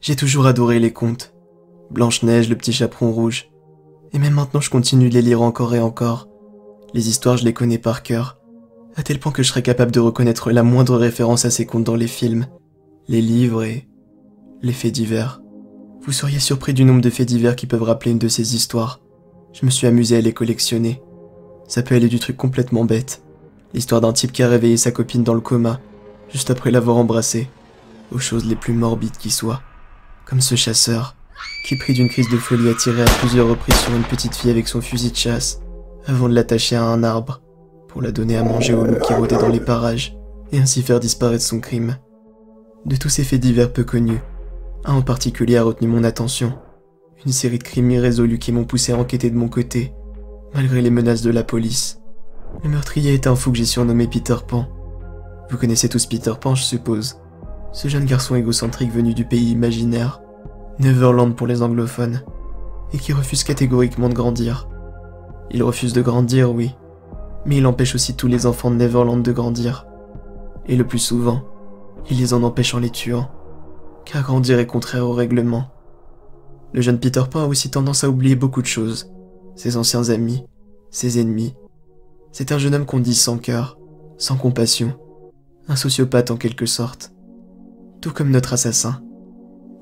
J'ai toujours adoré les contes. Blanche-Neige, le petit chaperon rouge. Et même maintenant, je continue de les lire encore et encore. Les histoires, je les connais par cœur. À tel point que je serais capable de reconnaître la moindre référence à ces contes dans les films, les livres et les faits divers. Vous seriez surpris du nombre de faits divers qui peuvent rappeler une de ces histoires. Je me suis amusé à les collectionner. Ça peut aller du truc complètement bête. L'histoire d'un type qui a réveillé sa copine dans le coma, juste après l'avoir embrassée, aux choses les plus morbides qui soient. Comme ce chasseur, qui pris d'une crise de folie a tiré à plusieurs reprises sur une petite fille avec son fusil de chasse, avant de l'attacher à un arbre, pour la donner à manger au loup qui rôdait dans les parages, et ainsi faire disparaître son crime. De tous ces faits divers peu connus, un en particulier a retenu mon attention. Une série de crimes irrésolus qui m'ont poussé à enquêter de mon côté, malgré les menaces de la police. Le meurtrier est un fou que j'ai surnommé Peter Pan. Vous connaissez tous Peter Pan, je suppose. Ce jeune garçon égocentrique venu du pays imaginaire, Neverland pour les anglophones, et qui refuse catégoriquement de grandir. Il refuse de grandir, oui, mais il empêche aussi tous les enfants de Neverland de grandir. Et le plus souvent, il les en empêche en les tuant, car grandir est contraire au règlement. Le jeune Peter Pan a aussi tendance à oublier beaucoup de choses, ses anciens amis, ses ennemis. C'est un jeune homme qu'on dit sans cœur, sans compassion, un sociopathe en quelque sorte. Tout comme notre assassin.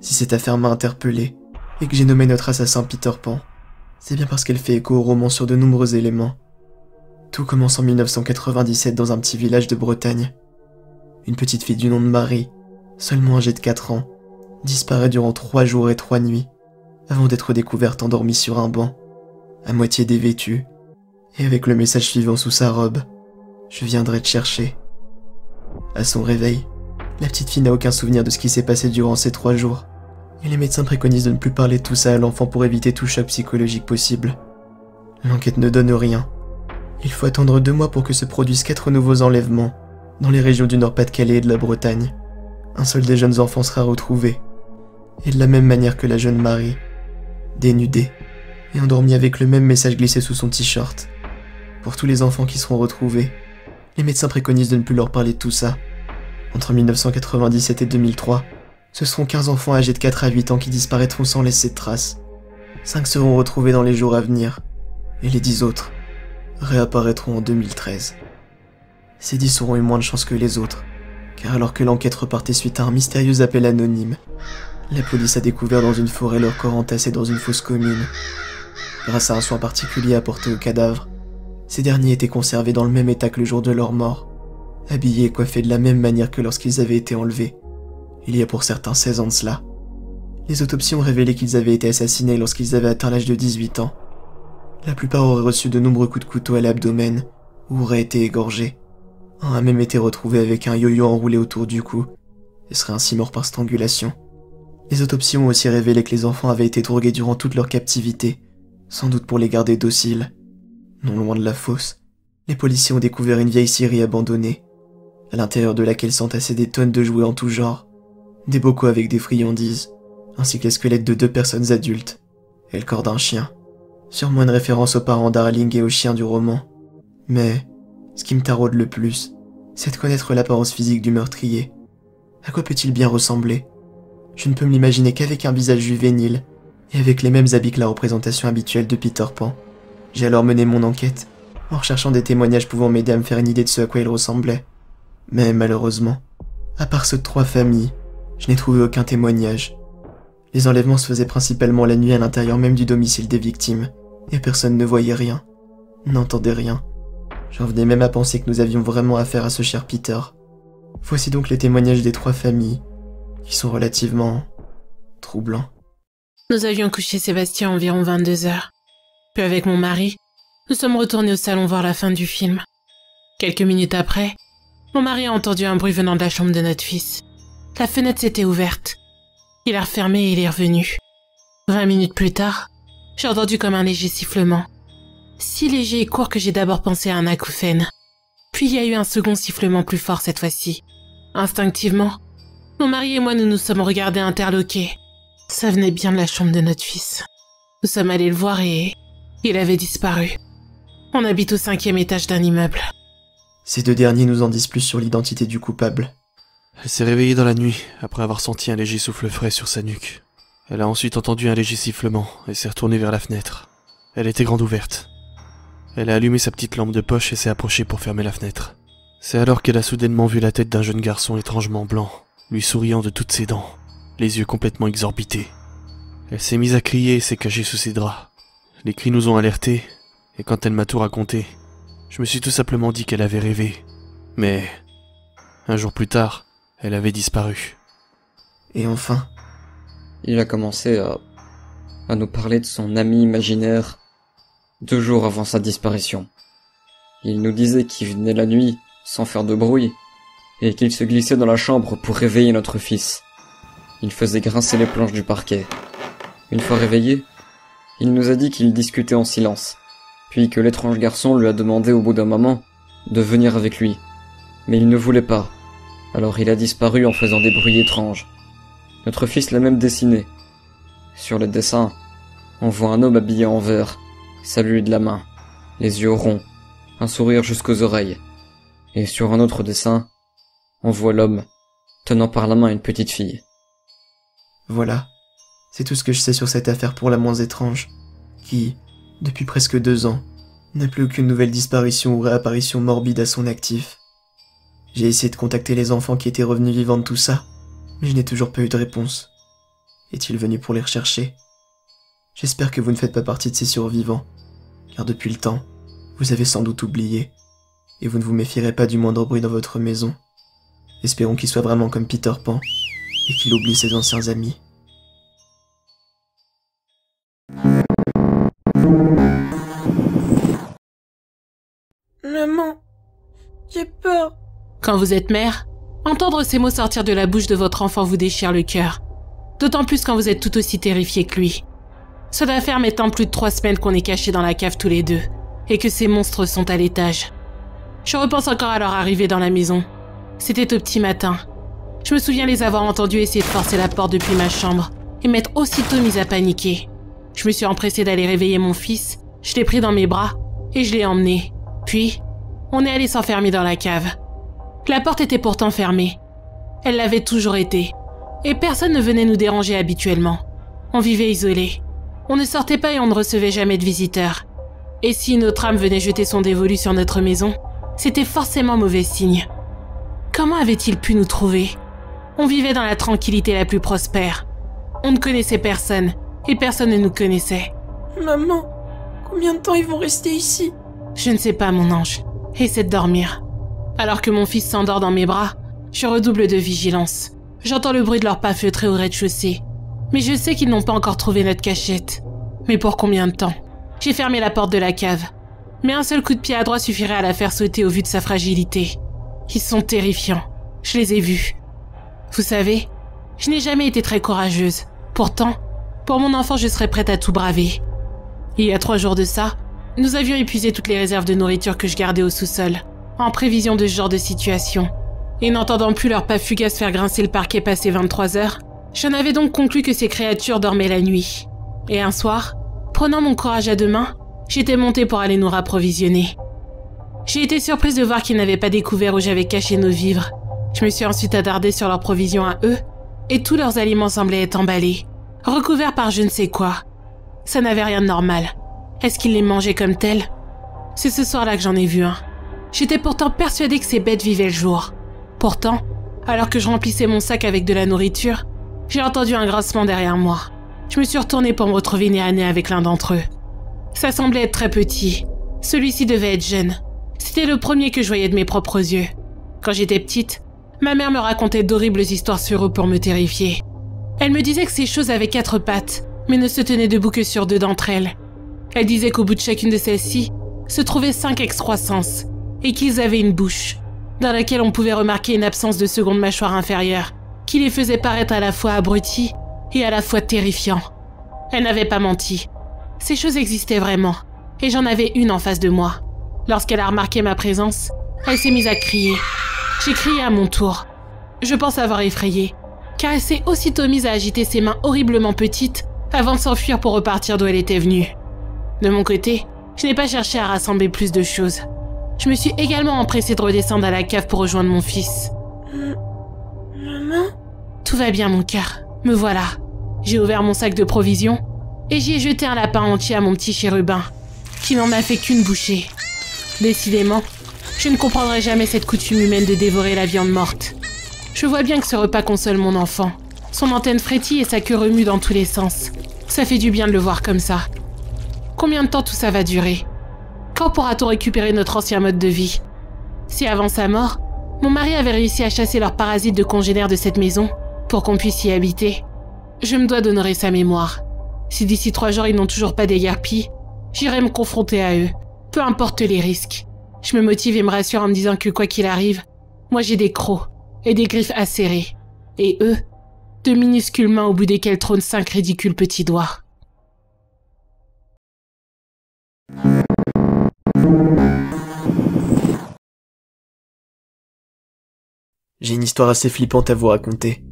Si cette affaire m'a interpellé, et que j'ai nommé notre assassin Peter Pan, c'est bien parce qu'elle fait écho au roman sur de nombreux éléments. Tout commence en 1997 dans un petit village de Bretagne. Une petite fille du nom de Marie, seulement âgée de 4 ans, disparaît durant trois jours et trois nuits, avant d'être découverte endormie sur un banc, à moitié dévêtue, et avec le message suivant sous sa robe. Je viendrai te chercher. À son réveil, la petite fille n'a aucun souvenir de ce qui s'est passé durant ces trois jours, et les médecins préconisent de ne plus parler de tout ça à l'enfant pour éviter tout choc psychologique possible. L'enquête ne donne rien. Il faut attendre deux mois pour que se produisent quatre nouveaux enlèvements, dans les régions du Nord-Pas-de-Calais et de la Bretagne. Un seul des jeunes enfants sera retrouvé, et de la même manière que la jeune Marie, dénudée, et endormie avec le même message glissé sous son t-shirt. Pour tous les enfants qui seront retrouvés, les médecins préconisent de ne plus leur parler de tout ça. Entre 1997 et 2003, ce seront 15 enfants âgés de 4 à 8 ans qui disparaîtront sans laisser de traces. 5 seront retrouvés dans les jours à venir, et les 10 autres réapparaîtront en 2013. Ces 10 auront eu moins de chance que les autres, car alors que l'enquête repartait suite à un mystérieux appel anonyme, la police a découvert dans une forêt leur corps entassé dans une fosse commune. Grâce à un soin particulier apporté aux cadavres, ces derniers étaient conservés dans le même état que le jour de leur mort, habillés et coiffés de la même manière que lorsqu'ils avaient été enlevés. Il y a pour certains 16 ans de cela. Les autopsies ont révélé qu'ils avaient été assassinés lorsqu'ils avaient atteint l'âge de 18 ans. La plupart auraient reçu de nombreux coups de couteau à l'abdomen ou auraient été égorgés. Un a même été retrouvé avec un yo-yo enroulé autour du cou et serait ainsi mort par strangulation. Les autopsies ont aussi révélé que les enfants avaient été drogués durant toute leur captivité, sans doute pour les garder dociles. Non loin de la fosse, les policiers ont découvert une vieille scierie abandonnée, à l'intérieur de laquelle s'entassaient des tonnes de jouets en tout genre, des bocaux avec des friandises, ainsi que les squelettes de deux personnes adultes, et le corps d'un chien. Sûrement une référence aux parents Darling et aux chiens du roman. Mais, ce qui me taraude le plus, c'est de connaître l'apparence physique du meurtrier. À quoi peut-il bien ressembler? Je ne peux me l'imaginer qu'avec un visage juvénile, et avec les mêmes habits que la représentation habituelle de Peter Pan. J'ai alors mené mon enquête, en recherchant des témoignages pouvant m'aider à me faire une idée de ce à quoi il ressemblait. Mais malheureusement, à part de trois familles, je n'ai trouvé aucun témoignage. Les enlèvements se faisaient principalement la nuit à l'intérieur même du domicile des victimes, et personne ne voyait rien, n'entendait rien. J'en venais même à penser que nous avions vraiment affaire à ce cher Peter. Voici donc les témoignages des trois familles, qui sont relativement troublants. Nous avions couché Sébastien environ 22 heures. Puis avec mon mari, nous sommes retournés au salon voir la fin du film. Quelques minutes après, mon mari a entendu un bruit venant de la chambre de notre fils. La fenêtre s'était ouverte. Il a refermé et il est revenu. Vingt minutes plus tard, j'ai entendu comme un léger sifflement. Si léger et court que j'ai d'abord pensé à un acouphène. Puis il y a eu un second sifflement plus fort cette fois-ci. Instinctivement, mon mari et moi nous nous sommes regardés interloqués. Ça venait bien de la chambre de notre fils. Nous sommes allés le voir et il avait disparu. On habite au cinquième étage d'un immeuble. Ces deux derniers nous en disent plus sur l'identité du coupable. Elle s'est réveillée dans la nuit, après avoir senti un léger souffle frais sur sa nuque. Elle a ensuite entendu un léger sifflement et s'est retournée vers la fenêtre. Elle était grande ouverte. Elle a allumé sa petite lampe de poche et s'est approchée pour fermer la fenêtre. C'est alors qu'elle a soudainement vu la tête d'un jeune garçon étrangement blanc, lui souriant de toutes ses dents, les yeux complètement exorbités. Elle s'est mise à crier et s'est cachée sous ses draps. Les cris nous ont alertés, et quand elle m'a tout raconté, je me suis tout simplement dit qu'elle avait rêvé. Mais, un jour plus tard, elle avait disparu. Et enfin Il a commencé à, à nous parler de son ami imaginaire deux jours avant sa disparition. Il nous disait qu'il venait la nuit sans faire de bruit et qu'il se glissait dans la chambre pour réveiller notre fils. Il faisait grincer les planches du parquet. Une fois réveillé, il nous a dit qu'il discutait en silence, puis que l'étrange garçon lui a demandé au bout d'un moment de venir avec lui. Mais il ne voulait pas. Alors il a disparu en faisant des bruits étranges. Notre fils l'a même dessiné. Sur le dessin, on voit un homme habillé en vert, salué de la main, les yeux ronds, un sourire jusqu'aux oreilles. Et sur un autre dessin, on voit l'homme tenant par la main une petite fille. Voilà. C'est tout ce que je sais sur cette affaire pour la moins étrange, qui, depuis presque deux ans, n'a plus aucune nouvelle disparition ou réapparition morbide à son actif. J'ai essayé de contacter les enfants qui étaient revenus vivants de tout ça, mais je n'ai toujours pas eu de réponse. Est-il venu pour les rechercher? J'espère que vous ne faites pas partie de ces survivants, car depuis le temps, vous avez sans doute oublié, et vous ne vous méfierez pas du moindre bruit dans votre maison. Espérons qu'il soit vraiment comme Peter Pan, et qu'il oublie ses anciens amis. J'ai peur. Quand vous êtes mère, entendre ces mots sortir de la bouche de votre enfant vous déchire le cœur. D'autant plus quand vous êtes tout aussi terrifié que lui. Doit faire maintenant plus de trois semaines qu'on est cachés dans la cave tous les deux, et que ces monstres sont à l'étage. Je repense encore à leur arrivée dans la maison. C'était au petit matin. Je me souviens les avoir entendus essayer de forcer la porte depuis ma chambre, et m'être aussitôt mise à paniquer. Je me suis empressée d'aller réveiller mon fils, je l'ai pris dans mes bras, et je l'ai emmené. Puis, on est allé s'enfermer dans la cave. La porte était pourtant fermée. Elle l'avait toujours été. Et personne ne venait nous déranger habituellement. On vivait isolé. On ne sortait pas et on ne recevait jamais de visiteurs. Et si notre âme venait jeter son dévolu sur notre maison, c'était forcément mauvais signe. Comment avait-il pu nous trouver? On vivait dans la tranquillité la plus prospère. On ne connaissait personne, et personne ne nous connaissait. Maman, combien de temps ils vont rester ici? Je ne sais pas, mon ange. Essaie de dormir. Alors que mon fils s'endort dans mes bras, je redouble de vigilance. J'entends le bruit de leurs pas feutrés au rez-de-chaussée. Mais je sais qu'ils n'ont pas encore trouvé notre cachette. Mais pour combien de temps? J'ai fermé la porte de la cave. Mais un seul coup de pied à droite suffirait à la faire sauter au vu de sa fragilité. Ils sont terrifiants. Je les ai vus. Vous savez, je n'ai jamais été très courageuse. Pourtant, pour mon enfant, je serais prête à tout braver. Il y a trois jours de ça, nous avions épuisé toutes les réserves de nourriture que je gardais au sous-sol, en prévision de ce genre de situation. Et n'entendant plus leurs pas fugaces faire grincer le parquet passé 23 heures, j'en avais donc conclu que ces créatures dormaient la nuit. Et un soir, prenant mon courage à deux mains, j'étais montée pour aller nous rapprovisionner. J'ai été surprise de voir qu'ils n'avaient pas découvert où j'avais caché nos vivres. Je me suis ensuite attardée sur leurs provisions à eux, et tous leurs aliments semblaient être emballés, recouverts par je ne sais quoi. Ça n'avait rien de normal. Est-ce qu'ils les mangeaient comme tels C'est ce soir-là que j'en ai vu un. J'étais pourtant persuadée que ces bêtes vivaient le jour. Pourtant, alors que je remplissais mon sac avec de la nourriture, j'ai entendu un grincement derrière moi. Je me suis retournée pour me retrouver nez à nez avec l'un d'entre eux. Ça semblait être très petit. Celui-ci devait être jeune. C'était le premier que je voyais de mes propres yeux. Quand j'étais petite, ma mère me racontait d'horribles histoires sur eux pour me terrifier. Elle me disait que ces choses avaient quatre pattes, mais ne se tenaient debout que sur deux d'entre elles. Elle disait qu'au bout de chacune de celles-ci se trouvaient cinq excroissances, et qu'ils avaient une bouche, dans laquelle on pouvait remarquer une absence de seconde mâchoire inférieure, qui les faisait paraître à la fois abrutis et à la fois terrifiants. Elle n'avait pas menti. Ces choses existaient vraiment, et j'en avais une en face de moi. Lorsqu'elle a remarqué ma présence, elle s'est mise à crier. J'ai crié à mon tour. Je pense avoir effrayé, car elle s'est aussitôt mise à agiter ses mains horriblement petites avant de s'enfuir pour repartir d'où elle était venue. De mon côté, je n'ai pas cherché à rassembler plus de choses. Je me suis également empressée de redescendre à la cave pour rejoindre mon fils. Tout va bien, mon cœur. Me voilà. J'ai ouvert mon sac de provisions et j'y ai jeté un lapin entier à mon petit chérubin, qui n'en a fait qu'une bouchée. Décidément, je ne comprendrai jamais cette coutume humaine de dévorer la viande morte. Je vois bien que ce repas console mon enfant. Son antenne frétille et sa queue remue dans tous les sens. Ça fait du bien de le voir comme ça. Combien de temps tout ça va durer Quand pourra-t-on récupérer notre ancien mode de vie Si avant sa mort, mon mari avait réussi à chasser leurs parasites de congénères de cette maison pour qu'on puisse y habiter, je me dois d'honorer sa mémoire. Si d'ici trois jours ils n'ont toujours pas déguerpi, j'irai me confronter à eux, peu importe les risques. Je me motive et me rassure en me disant que quoi qu'il arrive, moi j'ai des crocs et des griffes acérées. Et eux, de minuscules mains au bout desquelles trônent cinq ridicules petits doigts. J'ai une histoire assez flippante à vous raconter.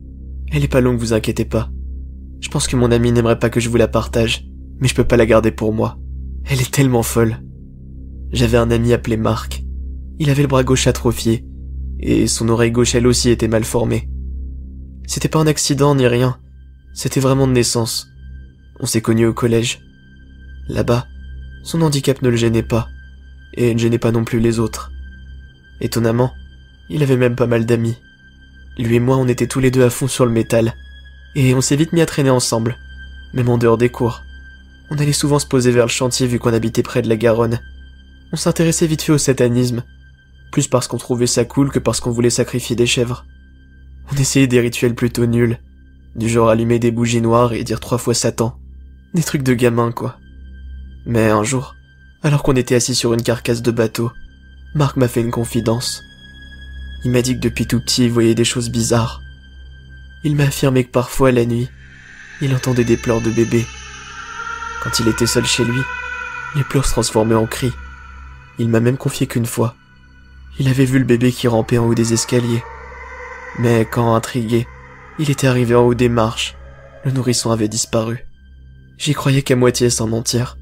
Elle est pas longue, vous inquiétez pas. Je pense que mon ami n'aimerait pas que je vous la partage, mais je peux pas la garder pour moi. Elle est tellement folle. J'avais un ami appelé Marc. Il avait le bras gauche atrophié, et son oreille gauche elle aussi était mal formée. C'était pas un accident ni rien, c'était vraiment de naissance. On s'est connus au collège. Là-bas, son handicap ne le gênait pas, et ne gênait pas non plus les autres. Étonnamment, il avait même pas mal d'amis. Lui et moi, on était tous les deux à fond sur le métal, et on s'est vite mis à traîner ensemble, même en dehors des cours. On allait souvent se poser vers le chantier vu qu'on habitait près de la Garonne. On s'intéressait vite fait au satanisme, plus parce qu'on trouvait ça cool que parce qu'on voulait sacrifier des chèvres. On essayait des rituels plutôt nuls, du genre allumer des bougies noires et dire trois fois Satan. Des trucs de gamin, quoi. Mais un jour, alors qu'on était assis sur une carcasse de bateau, Marc m'a fait une confidence. Il m'a dit que depuis tout petit il voyait des choses bizarres. Il m'a affirmé que parfois la nuit, il entendait des pleurs de bébé. Quand il était seul chez lui, les pleurs se transformaient en cris. Il m'a même confié qu'une fois, il avait vu le bébé qui rampait en haut des escaliers. Mais quand intrigué, il était arrivé en haut des marches, le nourrisson avait disparu. J'y croyais qu'à moitié sans mentir.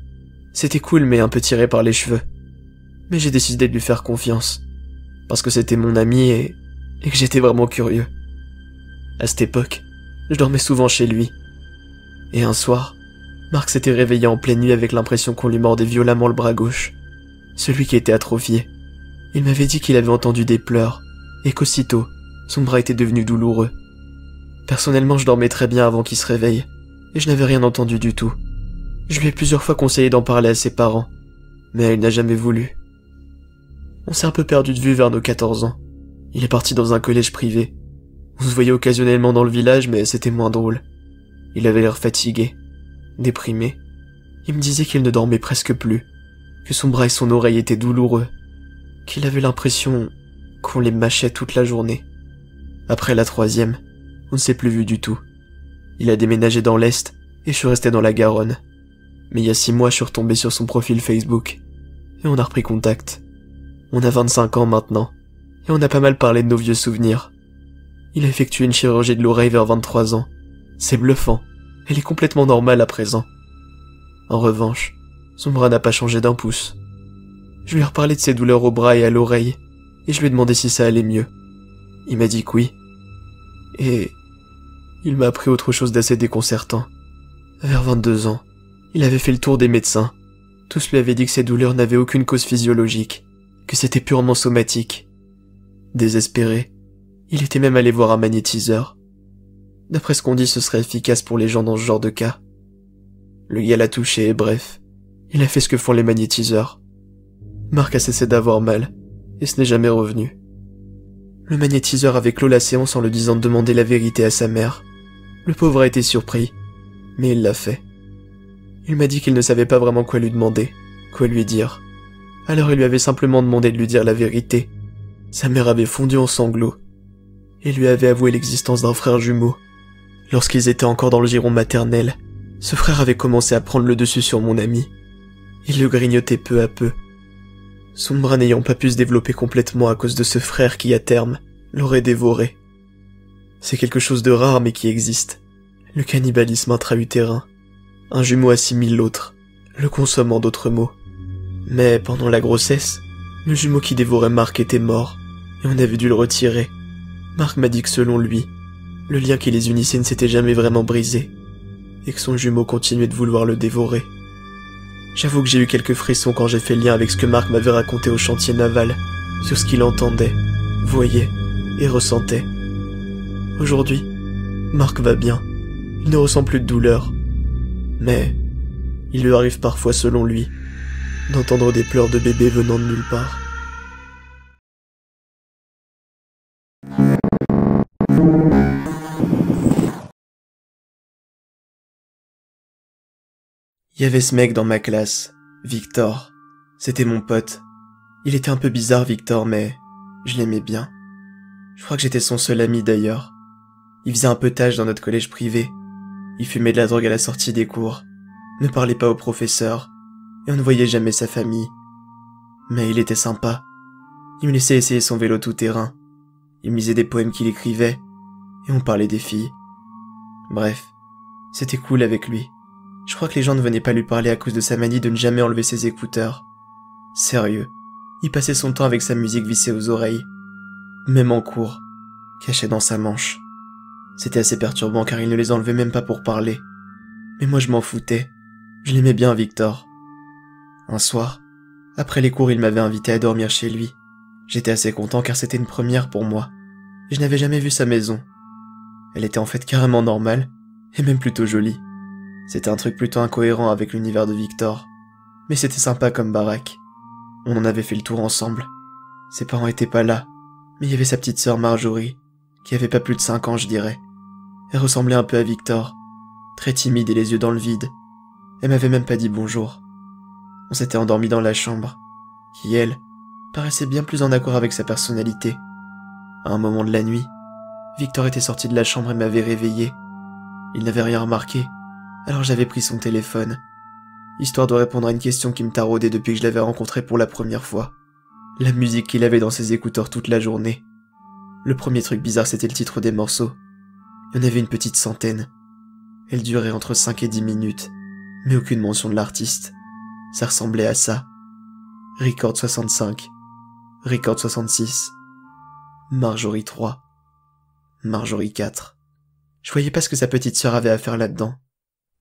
C'était cool mais un peu tiré par les cheveux. Mais j'ai décidé de lui faire confiance parce que c'était mon ami et, que j'étais vraiment curieux. À cette époque, je dormais souvent chez lui. Et un soir, Marc s'était réveillé en pleine nuit avec l'impression qu'on lui mordait violemment le bras gauche, celui qui était atrophié. Il m'avait dit qu'il avait entendu des pleurs, et qu'aussitôt, son bras était devenu douloureux. Personnellement, je dormais très bien avant qu'il se réveille, et je n'avais rien entendu du tout. Je lui ai plusieurs fois conseillé d'en parler à ses parents, mais il n'a jamais voulu. On s'est un peu perdu de vue vers nos 14 ans. Il est parti dans un collège privé. On se voyait occasionnellement dans le village, mais c'était moins drôle. Il avait l'air fatigué, déprimé. Il me disait qu'il ne dormait presque plus, que son bras et son oreille étaient douloureux, qu'il avait l'impression qu'on les mâchait toute la journée. Après la troisième, on ne s'est plus vu du tout. Il a déménagé dans l'Est et je suis resté dans la Garonne. Mais il y a six mois, je suis retombé sur son profil Facebook et on a repris contact. On a 25 ans maintenant, et on a pas mal parlé de nos vieux souvenirs. Il a effectué une chirurgie de l'oreille vers 23 ans. C'est bluffant. Elle est complètement normale à présent. En revanche, son bras n'a pas changé d'un pouce. Je lui ai reparlé de ses douleurs au bras et à l'oreille, et je lui ai demandé si ça allait mieux. Il m'a dit que oui. Et il m'a appris autre chose d'assez déconcertant. Vers 22 ans, il avait fait le tour des médecins. Tous lui avaient dit que ses douleurs n'avaient aucune cause physiologique que c'était purement somatique. Désespéré, il était même allé voir un magnétiseur. D'après ce qu'on dit, ce serait efficace pour les gens dans ce genre de cas. Le gars l'a touché et bref, il a fait ce que font les magnétiseurs. Marc a cessé d'avoir mal, et ce n'est jamais revenu. Le magnétiseur avait clos la séance en le disant de demander la vérité à sa mère. Le pauvre a été surpris, mais il l'a fait. Il m'a dit qu'il ne savait pas vraiment quoi lui demander, quoi lui dire. Alors il lui avait simplement demandé de lui dire la vérité. Sa mère avait fondu en sanglots et lui avait avoué l'existence d'un frère jumeau. Lorsqu'ils étaient encore dans le giron maternel, ce frère avait commencé à prendre le dessus sur mon ami. Il le grignotait peu à peu. Son bras n'ayant pas pu se développer complètement à cause de ce frère qui, à terme, l'aurait dévoré. C'est quelque chose de rare mais qui existe. Le cannibalisme intra-utérin. Un jumeau assimile l'autre, le consomme en d'autres mots. Mais pendant la grossesse, le jumeau qui dévorait Marc était mort, et on avait dû le retirer. Marc m'a dit que selon lui, Le lien qui les unissait ne s'était jamais vraiment brisé, et que son jumeau continuait de vouloir le dévorer. J'avoue que j'ai eu quelques frissons quand j'ai fait lien avec ce que Marc m'avait raconté au chantier naval, sur ce qu'il entendait, voyait et ressentait. Aujourd'hui, Marc va bien. Il ne ressent plus de douleur. Mais, il lui arrive parfois, selon lui, d'entendre des pleurs de bébé venant de nulle part. Il y avait ce mec dans ma classe, Victor. C'était mon pote. Il était un peu bizarre, Victor, mais je l'aimais bien. Je crois que j'étais son seul ami d'ailleurs. Il faisait un peu tâche dans notre collège privé. Il fumait de la drogue à la sortie des cours, ne parlait pas au professeur, et on ne voyait jamais sa famille. Mais il était sympa. Il me laissait essayer son vélo tout-terrain. Il me lisait des poèmes qu'il écrivait, et on parlait des filles. Bref, c'était cool avec lui. Je crois que les gens ne venaient pas lui parler à cause de sa manie de ne jamais enlever ses écouteurs. Sérieux, il passait son temps avec sa musique vissée aux oreilles, même en cours, caché dans sa manche. C'était assez perturbant car il ne les enlevait même pas pour parler. Mais moi je m'en foutais. Je l'aimais bien, Victor. Un soir, après les cours, il m'avait invité à dormir chez lui. J'étais assez content car c'était une première pour moi. Et je n'avais jamais vu sa maison. Elle était en fait carrément normale, et même plutôt jolie. C'était un truc plutôt incohérent avec l'univers de Victor. Mais c'était sympa comme baraque. On en avait fait le tour ensemble. Ses parents étaient pas là, mais il y avait sa petite sœur Marjorie, qui avait pas plus de cinq ans, je dirais. Elle ressemblait un peu à Victor, très timide et les yeux dans le vide. Elle m'avait même pas dit bonjour. On s'était endormi dans la chambre, qui, elle, paraissait bien plus en accord avec sa personnalité. À un moment de la nuit, Victor était sorti de la chambre et m'avait réveillé. Il n'avait rien remarqué, alors j'avais pris son téléphone, histoire de répondre à une question qui me taraudait depuis que je l'avais rencontré pour la première fois. La musique qu'il avait dans ses écouteurs toute la journée. Le premier truc bizarre, c'était le titre des morceaux. Il y en avait une petite centaine. Elle durait entre 5 et 10 minutes, mais aucune mention de l'artiste. Ça ressemblait à ça. Record 65. Record 66. Marjorie 3. Marjorie 4. Je voyais pas ce que sa petite sœur avait à faire là-dedans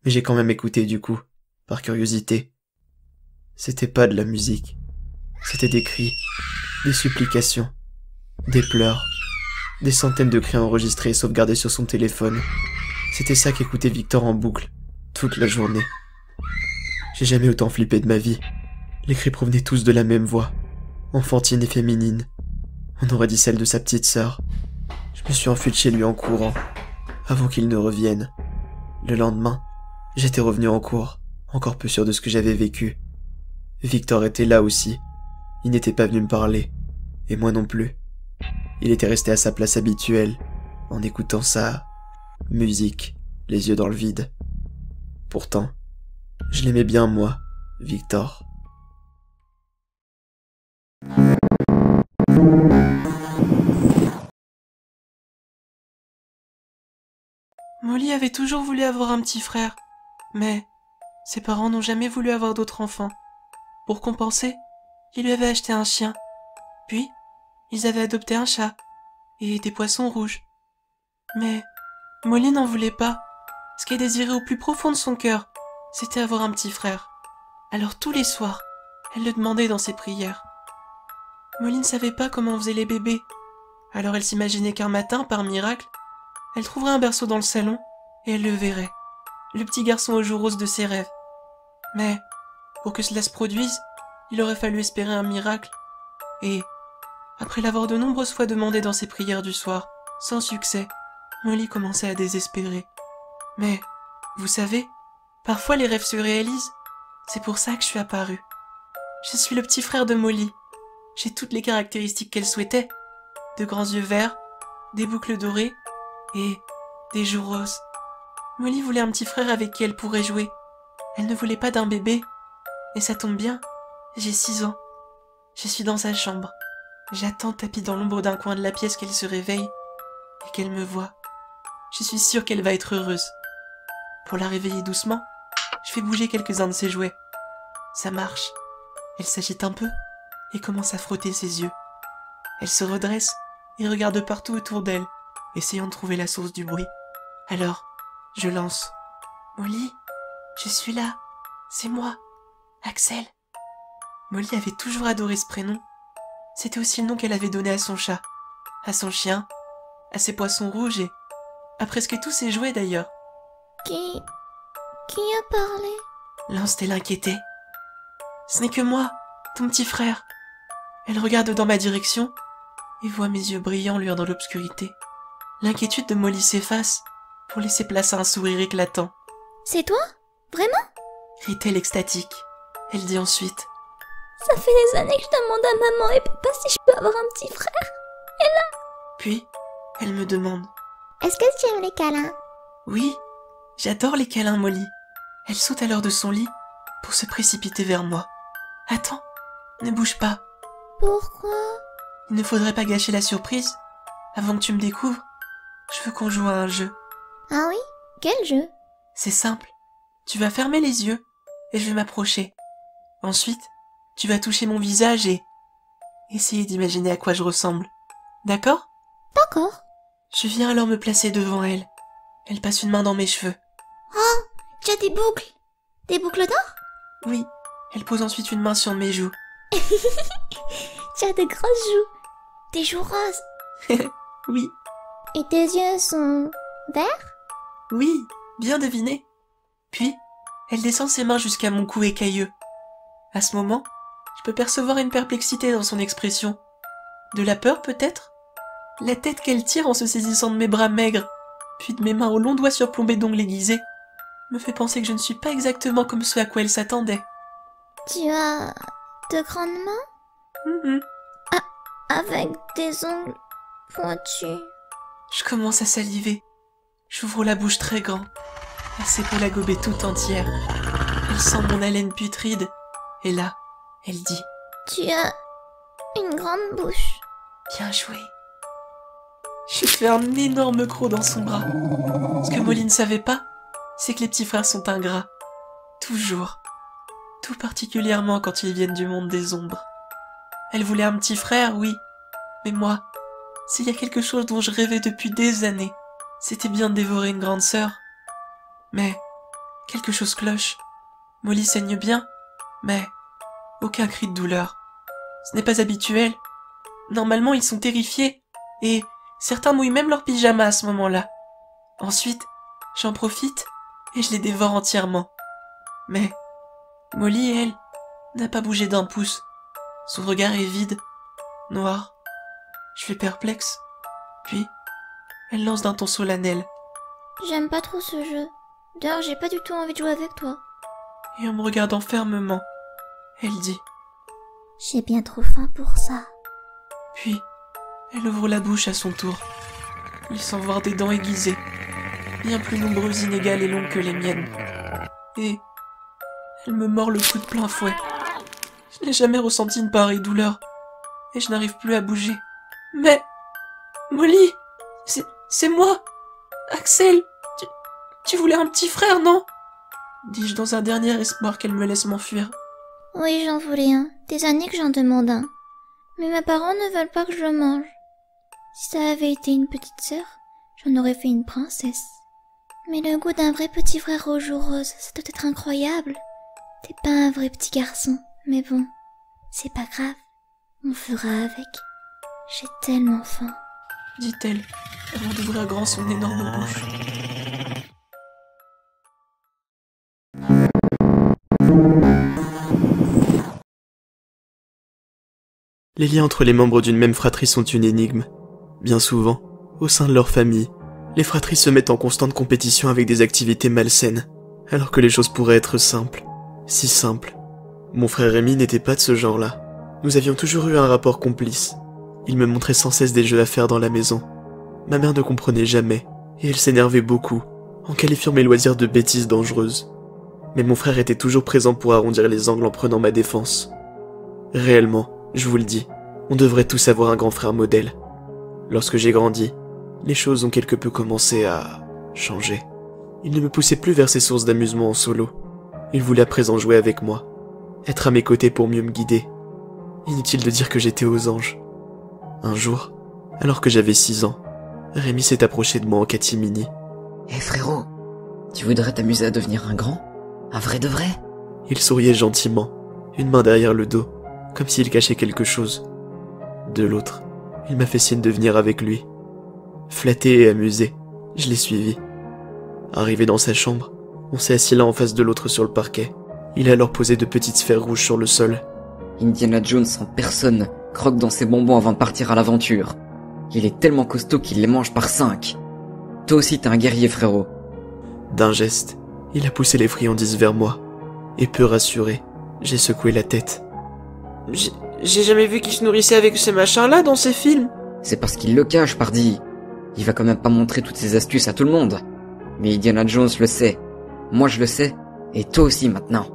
mais j'ai quand même écouté du coup, par curiosité. C'était pas de la musique. C'était des cris, des supplications, des pleurs, des centaines de cris enregistrés et sauvegardés sur son téléphone. C'était ça qu'écoutait Victor en boucle, toute la journée. J'ai jamais autant flippé de ma vie. Les cris provenaient tous de la même voix, enfantine et féminine. On aurait dit celle de sa petite sœur. Je me suis enfui de chez lui en courant, avant qu'il ne revienne. Le lendemain, J'étais revenu en cours, encore peu sûr de ce que j'avais vécu. Victor était là aussi. Il n'était pas venu me parler, et moi non plus. Il était resté à sa place habituelle, en écoutant sa musique, les yeux dans le vide. Pourtant, je l'aimais bien moi, Victor. Molly avait toujours voulu avoir un petit frère. Mais ses parents n'ont jamais voulu avoir d'autres enfants. Pour compenser, ils lui avaient acheté un chien. Puis, ils avaient adopté un chat et des poissons rouges. Mais Molly n'en voulait pas. Ce qu'elle désirait au plus profond de son cœur, c'était avoir un petit frère. Alors tous les soirs, elle le demandait dans ses prières. Molly ne savait pas comment on faisait les bébés. Alors elle s'imaginait qu'un matin, par miracle, elle trouverait un berceau dans le salon et elle le verrait le petit garçon aux joues roses de ses rêves. Mais, pour que cela se produise, il aurait fallu espérer un miracle. Et, après l'avoir de nombreuses fois demandé dans ses prières du soir, sans succès, Molly commençait à désespérer. Mais, vous savez, parfois les rêves se réalisent. C'est pour ça que je suis apparu. Je suis le petit frère de Molly. J'ai toutes les caractéristiques qu'elle souhaitait. De grands yeux verts, des boucles dorées et des joues roses. Molly voulait un petit frère avec qui elle pourrait jouer. Elle ne voulait pas d'un bébé. Et ça tombe bien, j'ai six ans. Je suis dans sa chambre. J'attends tapis dans l'ombre d'un coin de la pièce qu'elle se réveille et qu'elle me voit. Je suis sûre qu'elle va être heureuse. Pour la réveiller doucement, je fais bouger quelques-uns de ses jouets. Ça marche. Elle s'agite un peu et commence à frotter ses yeux. Elle se redresse et regarde partout autour d'elle. essayant de trouver la source du bruit. Alors, je lance. Molly, je suis là. C'est moi. Axel. Molly avait toujours adoré ce prénom. C'était aussi le nom qu'elle avait donné à son chat, à son chien, à ses poissons rouges et à presque tous ses jouets d'ailleurs. Qui. Qui a parlé? Lance-t-elle inquiétée. Ce n'est que moi, ton petit frère. Elle regarde dans ma direction et voit mes yeux brillants luire dans l'obscurité. L'inquiétude de Molly s'efface pour laisser place à un sourire éclatant. C'est toi? Vraiment? Crie-t-elle extatique. Elle dit ensuite. Ça fait des années que je demande à maman et papa si je peux avoir un petit frère. Puis, elle me demande. Est-ce que tu aimes les câlins? Oui, j'adore les câlins, Molly. Elle saute alors de son lit pour se précipiter vers moi. Attends, ne bouge pas. Pourquoi? Il ne faudrait pas gâcher la surprise. Avant que tu me découvres, je veux qu'on joue à un jeu. Ah oui? Quel jeu? C'est simple. Tu vas fermer les yeux et je vais m'approcher. Ensuite, tu vas toucher mon visage et essayer d'imaginer à quoi je ressemble. D'accord? D'accord. Je viens alors me placer devant elle. Elle passe une main dans mes cheveux. Tu as des boucles Des boucles d'or? Oui. Elle pose ensuite une main sur mes joues. Tu as de grosses joues. Des joues roses. Oui, Et tes yeux sont verts? Oui, bien deviné. Puis, elle descend ses mains jusqu'à mon cou écailleux. À ce moment, je peux percevoir une perplexité dans son expression. De la peur peut-être? La tête qu'elle tire en se saisissant de mes bras maigres, puis de mes mains aux longs doigts surplombés d'ongles aiguisés, me fait penser que je ne suis pas exactement comme ce à quoi elle s'attendait. Tu as de grandes mains? Mhm. avec des ongles pointus. Je commence à saliver. J'ouvre la bouche très grand, assez pour la gober tout entière. Elle sent mon haleine putride, et là, elle dit Tu as une grande bouche. Bien joué. Je fais un énorme croc dans son bras. Ce que Molly ne savait pas, c'est que les petits frères sont ingrats. Toujours. Tout particulièrement quand ils viennent du monde des ombres. Elle voulait un petit frère, oui. Mais moi, s'il y a quelque chose dont je rêvais depuis des années, c'était bien de dévorer une grande sœur. Mais, quelque chose cloche. Molly saigne bien, mais aucun cri de douleur. Ce n'est pas habituel. Normalement, ils sont terrifiés, et certains mouillent même leur pyjama à ce moment-là. Ensuite, j'en profite et je les dévore entièrement. Mais Molly, elle, n'a pas bougé d'un pouce. Son regard est vide, noir. Je suis perplexe. Puis, elle lance d'un ton solennel, J'aime pas trop ce jeu. D'ailleurs, j'ai pas du tout envie de jouer avec toi. et en me regardant fermement, elle dit, J'ai bien trop faim pour ça. puis, elle ouvre la bouche à son tour. Il s'en voir des dents aiguisées, bien plus nombreuses, inégales et longues que les miennes. Et elle me mord le cou de plein fouet. Je n'ai jamais ressenti une pareille douleur, et je n'arrive plus à bouger. Mais, Molly, c'est, c'est moi, Axel. Tu, tu voulais un petit frère, non? Dis-je dans un dernier espoir qu'elle me laisse m'enfuir. Oui, j'en voulais un. Des années que j'en demande un. Mais mes parents ne veulent pas que je le mange. Si ça avait été une petite sœur, j'en aurais fait une princesse. Mais le goût d'un vrai petit frère aux joues roses, ça doit être incroyable. T'es pas un vrai petit garçon, mais bon, c'est pas grave. On fera avec. J'ai tellement faim. dit-elle, avant d'ouvrir grand son énorme bouche. Les liens entre les membres d'une même fratrie sont une énigme. Bien souvent, au sein de leur famille, les fratries se mettent en constante compétition avec des activités malsaines, alors que les choses pourraient être simples. Si simples. Mon frère Rémi n'était pas de ce genre-là. Nous avions toujours eu un rapport complice. Il me montrait sans cesse des jeux à faire dans la maison. Ma mère ne comprenait jamais, et elle s'énervait beaucoup, en qualifiant mes loisirs de bêtises dangereuses. Mais mon frère était toujours présent pour arrondir les angles en prenant ma défense. Réellement, je vous le dis, on devrait tous avoir un grand frère modèle. Lorsque j'ai grandi, les choses ont quelque peu commencé à changer. Il ne me poussait plus vers ses sources d'amusement en solo. Il voulait à présent jouer avec moi, être à mes côtés pour mieux me guider. Inutile de dire que j'étais aux anges. Un jour, alors que j'avais six ans, Rémi s'est approché de moi en catimini. Hé frérot, tu voudrais t'amuser à devenir un grand? Un vrai de vrai? Il souriait gentiment, une main derrière le dos, comme s'il cachait quelque chose. De l'autre, il m'a fait signe de venir avec lui. Flatté et amusé, je l'ai suivi. Arrivé dans sa chambre, on s'est assis l'un en face de l'autre sur le parquet. Il a alors posé de petites sphères rouges sur le sol. Indiana Jones en personne croque dans ses bonbons avant de partir à l'aventure. Il est tellement costaud qu'il les mange par cinq. Toi aussi t'es un guerrier frérot. D'un geste, il a poussé les friandises vers moi. Et peu rassuré, j'ai secoué la tête. J'ai jamais vu qu'il se nourrissait avec ces machins-là dans ses films. C'est parce qu'il le cache, pardi. Il va quand même pas montrer toutes ses astuces à tout le monde. Mais Indiana Jones le sait. Moi je le sais. Et toi aussi maintenant.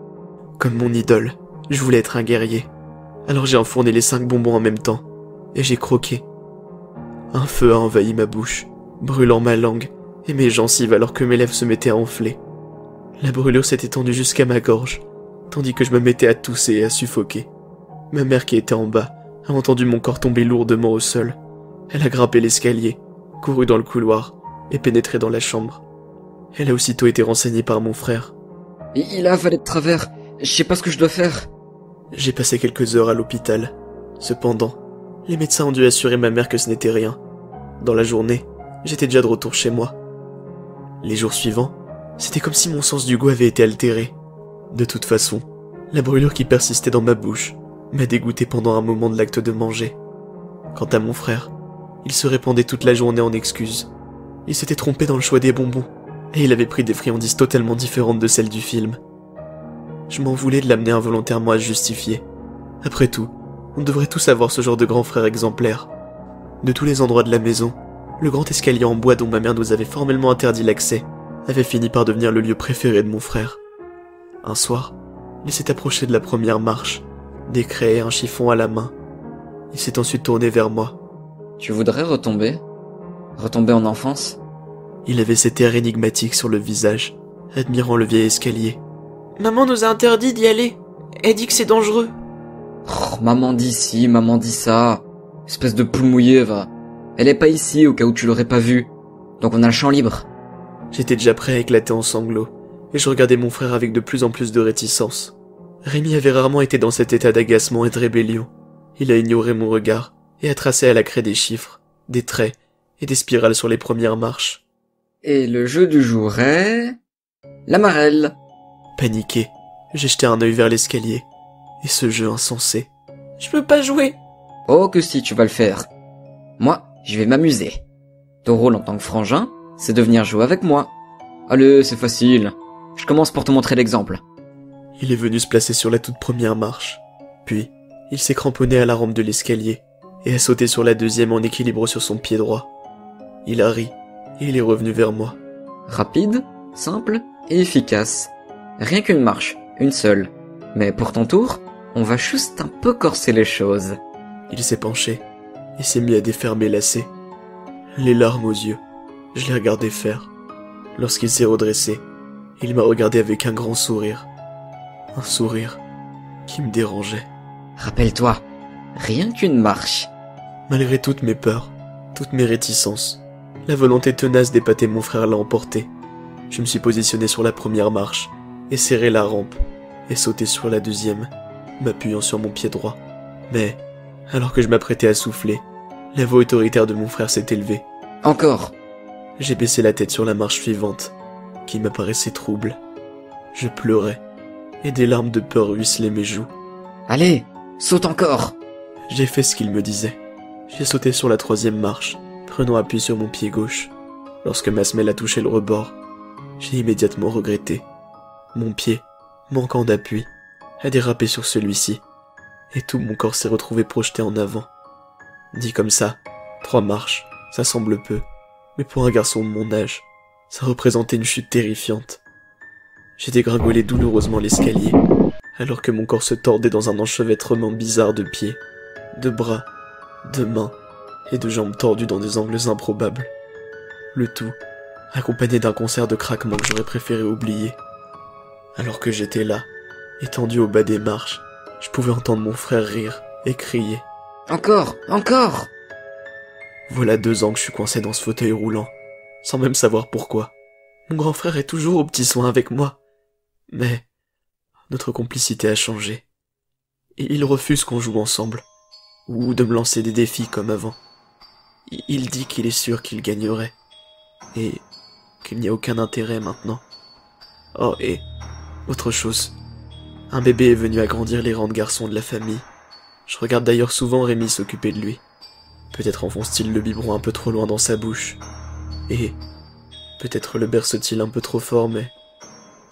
Comme mon idole, je voulais être un guerrier. Alors j'ai enfourné les cinq bonbons en même temps. Et j'ai croqué. Un feu a envahi ma bouche, brûlant ma langue et mes gencives alors que mes lèvres se mettaient à enfler. La brûlure s'est étendue jusqu'à ma gorge, tandis que je me mettais à tousser et à suffoquer. Ma mère qui était en bas a entendu mon corps tomber lourdement au sol. Elle a grimpé l'escalier, couru dans le couloir et pénétré dans la chambre. Elle a aussitôt été renseignée par mon frère. Il a avalé de travers. Je sais pas ce que je dois faire. J'ai passé quelques heures à l'hôpital. Cependant, les médecins ont dû assurer ma mère que ce n'était rien. Dans la journée, j'étais déjà de retour chez moi. Les jours suivants, c'était comme si mon sens du goût avait été altéré. De toute façon, la brûlure qui persistait dans ma bouche m'a dégoûté pendant un moment de l'acte de manger. Quant à mon frère, il se répandait toute la journée en excuses. Il s'était trompé dans le choix des bonbons, et il avait pris des friandises totalement différentes de celles du film. Je m'en voulais de l'amener involontairement à justifier. Après tout, on devrait tous avoir ce genre de grand frère exemplaire. De tous les endroits de la maison, le grand escalier en bois dont ma mère nous avait formellement interdit l'accès avait fini par devenir le lieu préféré de mon frère. Un soir, il s'est approché de la première marche, décret et un chiffon à la main. Il s'est ensuite tourné vers moi. Tu voudrais retomber? Retomber en enfance? Il avait cet air énigmatique sur le visage, admirant le vieil escalier. Maman nous a interdit d'y aller. Elle dit que c'est dangereux. Oh, maman dit ci, maman dit ça. Espèce de poule mouillée, va. Elle est pas ici au cas où tu l'aurais pas vue. Donc on a le champ libre. J'étais déjà prêt à éclater en sanglots, et je regardais mon frère avec de plus en plus de réticence. Rémi avait rarement été dans cet état d'agacement et de rébellion. Il a ignoré mon regard, et a tracé à la craie des chiffres, des traits, et des spirales sur les premières marches. Et le jeu du jour est... La marelle. Paniqué, j'ai jeté un œil vers l'escalier. Et ce jeu insensé. Je peux pas jouer. Oh que si, tu vas le faire. Moi, je vais m'amuser. Ton rôle en tant que frangin, c'est de venir jouer avec moi. Allez, c'est facile. Je commence pour te montrer l'exemple. Il est venu se placer sur la toute première marche. Puis, il s'est cramponné à la rampe de l'escalier et a sauté sur la deuxième en équilibre sur son pied droit. Il a ri et il est revenu vers moi. Rapide, simple et efficace. Rien qu'une marche, une seule. Mais pour ton tour, on va juste un peu corser les choses. Il s'est penché et s'est mis à défaire mes lacets. Les larmes aux yeux. Je l'ai regardé faire. Lorsqu'il s'est redressé, il m'a regardé avec un grand sourire. Un sourire qui me dérangeait. Rappelle-toi, rien qu'une marche. Malgré toutes mes peurs, toutes mes réticences, la volonté tenace d'épater mon frère l'a emporté. Je me suis positionné sur la première marche, et serré la rampe, et sauté sur la deuxième, m'appuyant sur mon pied droit. Mais, alors que je m'apprêtais à souffler, la voix autoritaire de mon frère s'est élevée. Encore. J'ai baissé la tête sur la marche suivante, qui m'apparaissait trouble. Je pleurais, et des larmes de peur ruisselaient mes joues. Allez, saute encore. J'ai fait ce qu'il me disait. J'ai sauté sur la troisième marche, prenant appui sur mon pied gauche. Lorsque ma semelle a touché le rebord, j'ai immédiatement regretté. Mon pied, manquant d'appui, a dérapé sur celui-ci, et tout mon corps s'est retrouvé projeté en avant. Dit comme ça, trois marches, ça semble peu, mais pour un garçon de mon âge, ça représentait une chute terrifiante. J'ai dégringolé douloureusement l'escalier, alors que mon corps se tordait dans un enchevêtrement bizarre de pieds, de bras, de mains et de jambes tordues dans des angles improbables. Le tout, accompagné d'un concert de craquements que j'aurais préféré oublier. Alors que j'étais là, étendu au bas des marches, je pouvais entendre mon frère rire et crier. Encore, encore. Voilà deux ans que je suis coincé dans ce fauteuil roulant, sans même savoir pourquoi. Mon grand frère est toujours au petit soin avec moi. Mais notre complicité a changé. Et il refuse qu'on joue ensemble, ou de me lancer des défis comme avant. Il dit qu'il est sûr qu'il gagnerait, et qu'il n'y a aucun intérêt maintenant. Oh, et autre chose. Un bébé est venu agrandir les rangs de garçons de la famille. Je regarde d'ailleurs souvent Rémi s'occuper de lui. Peut-être enfonce-t-il le biberon un peu trop loin dans sa bouche. Et peut-être le berce-t-il un peu trop fort, mais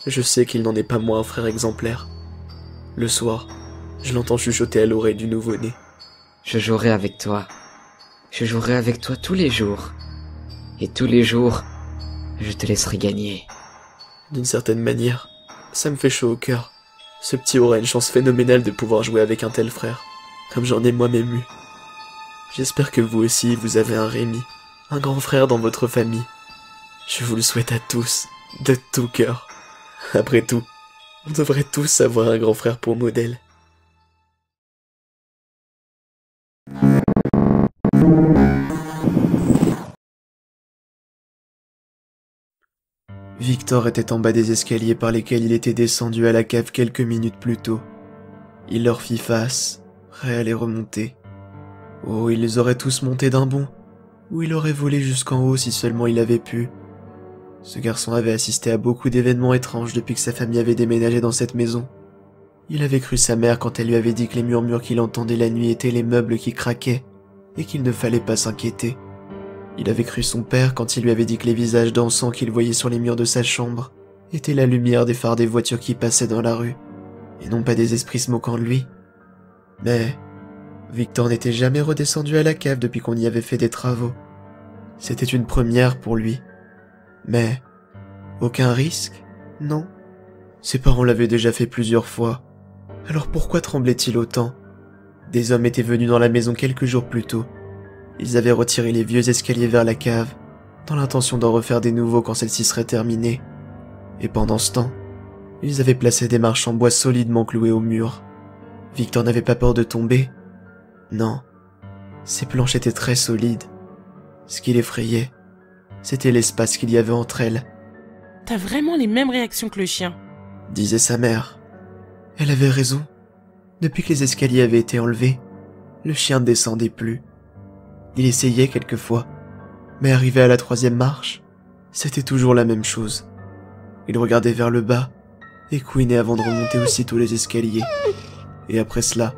je sais qu'il n'en est pas moins un frère exemplaire. Le soir, je l'entends chuchoter à l'oreille du nouveau-né. Je jouerai avec toi. Je jouerai avec toi tous les jours. Et tous les jours, je te laisserai gagner. D'une certaine manière, ça me fait chaud au cœur. Ce petit aura une chance phénoménale de pouvoir jouer avec un tel frère, comme j'en ai moi-même eu. J'espère que vous aussi, vous avez un Rémi, un grand frère dans votre famille. Je vous le souhaite à tous, de tout cœur. Après tout, on devrait tous avoir un grand frère pour modèle. Victor était en bas des escaliers par lesquels il était descendu à la cave quelques minutes plus tôt. Il leur fit face, prêt à les remonter. Oh, il les aurait tous montés d'un bond, ou il aurait volé jusqu'en haut si seulement il avait pu. Ce garçon avait assisté à beaucoup d'événements étranges depuis que sa famille avait déménagé dans cette maison. Il avait cru sa mère quand elle lui avait dit que les murmures qu'il entendait la nuit étaient les meubles qui craquaient, et qu'il ne fallait pas s'inquiéter. Il avait cru son père quand il lui avait dit que les visages dansants qu'il voyait sur les murs de sa chambre étaient la lumière des phares des voitures qui passaient dans la rue, et non pas des esprits se moquant de lui. Mais Victor n'était jamais redescendu à la cave depuis qu'on y avait fait des travaux. C'était une première pour lui. Mais aucun risque? Non. Ses parents l'avaient déjà fait plusieurs fois. Alors pourquoi tremblait-il autant? Des hommes étaient venus dans la maison quelques jours plus tôt ils avaient retiré les vieux escaliers vers la cave, dans l'intention d'en refaire des nouveaux quand celle-ci serait terminée. Et pendant ce temps, ils avaient placé des marches en bois solidement clouées au mur. Victor n'avait pas peur de tomber. Non, ces planches étaient très solides. Ce qui l'effrayait, c'était l'espace qu'il y avait entre elles. T'as vraiment les mêmes réactions que le chien, disait sa mère. Elle avait raison. Depuis que les escaliers avaient été enlevés, le chien ne descendait plus. Il essayait quelquefois, mais arrivé à la troisième marche, c'était toujours la même chose. Il regardait vers le bas et couinait avant de remonter aussitôt les escaliers. Et après cela,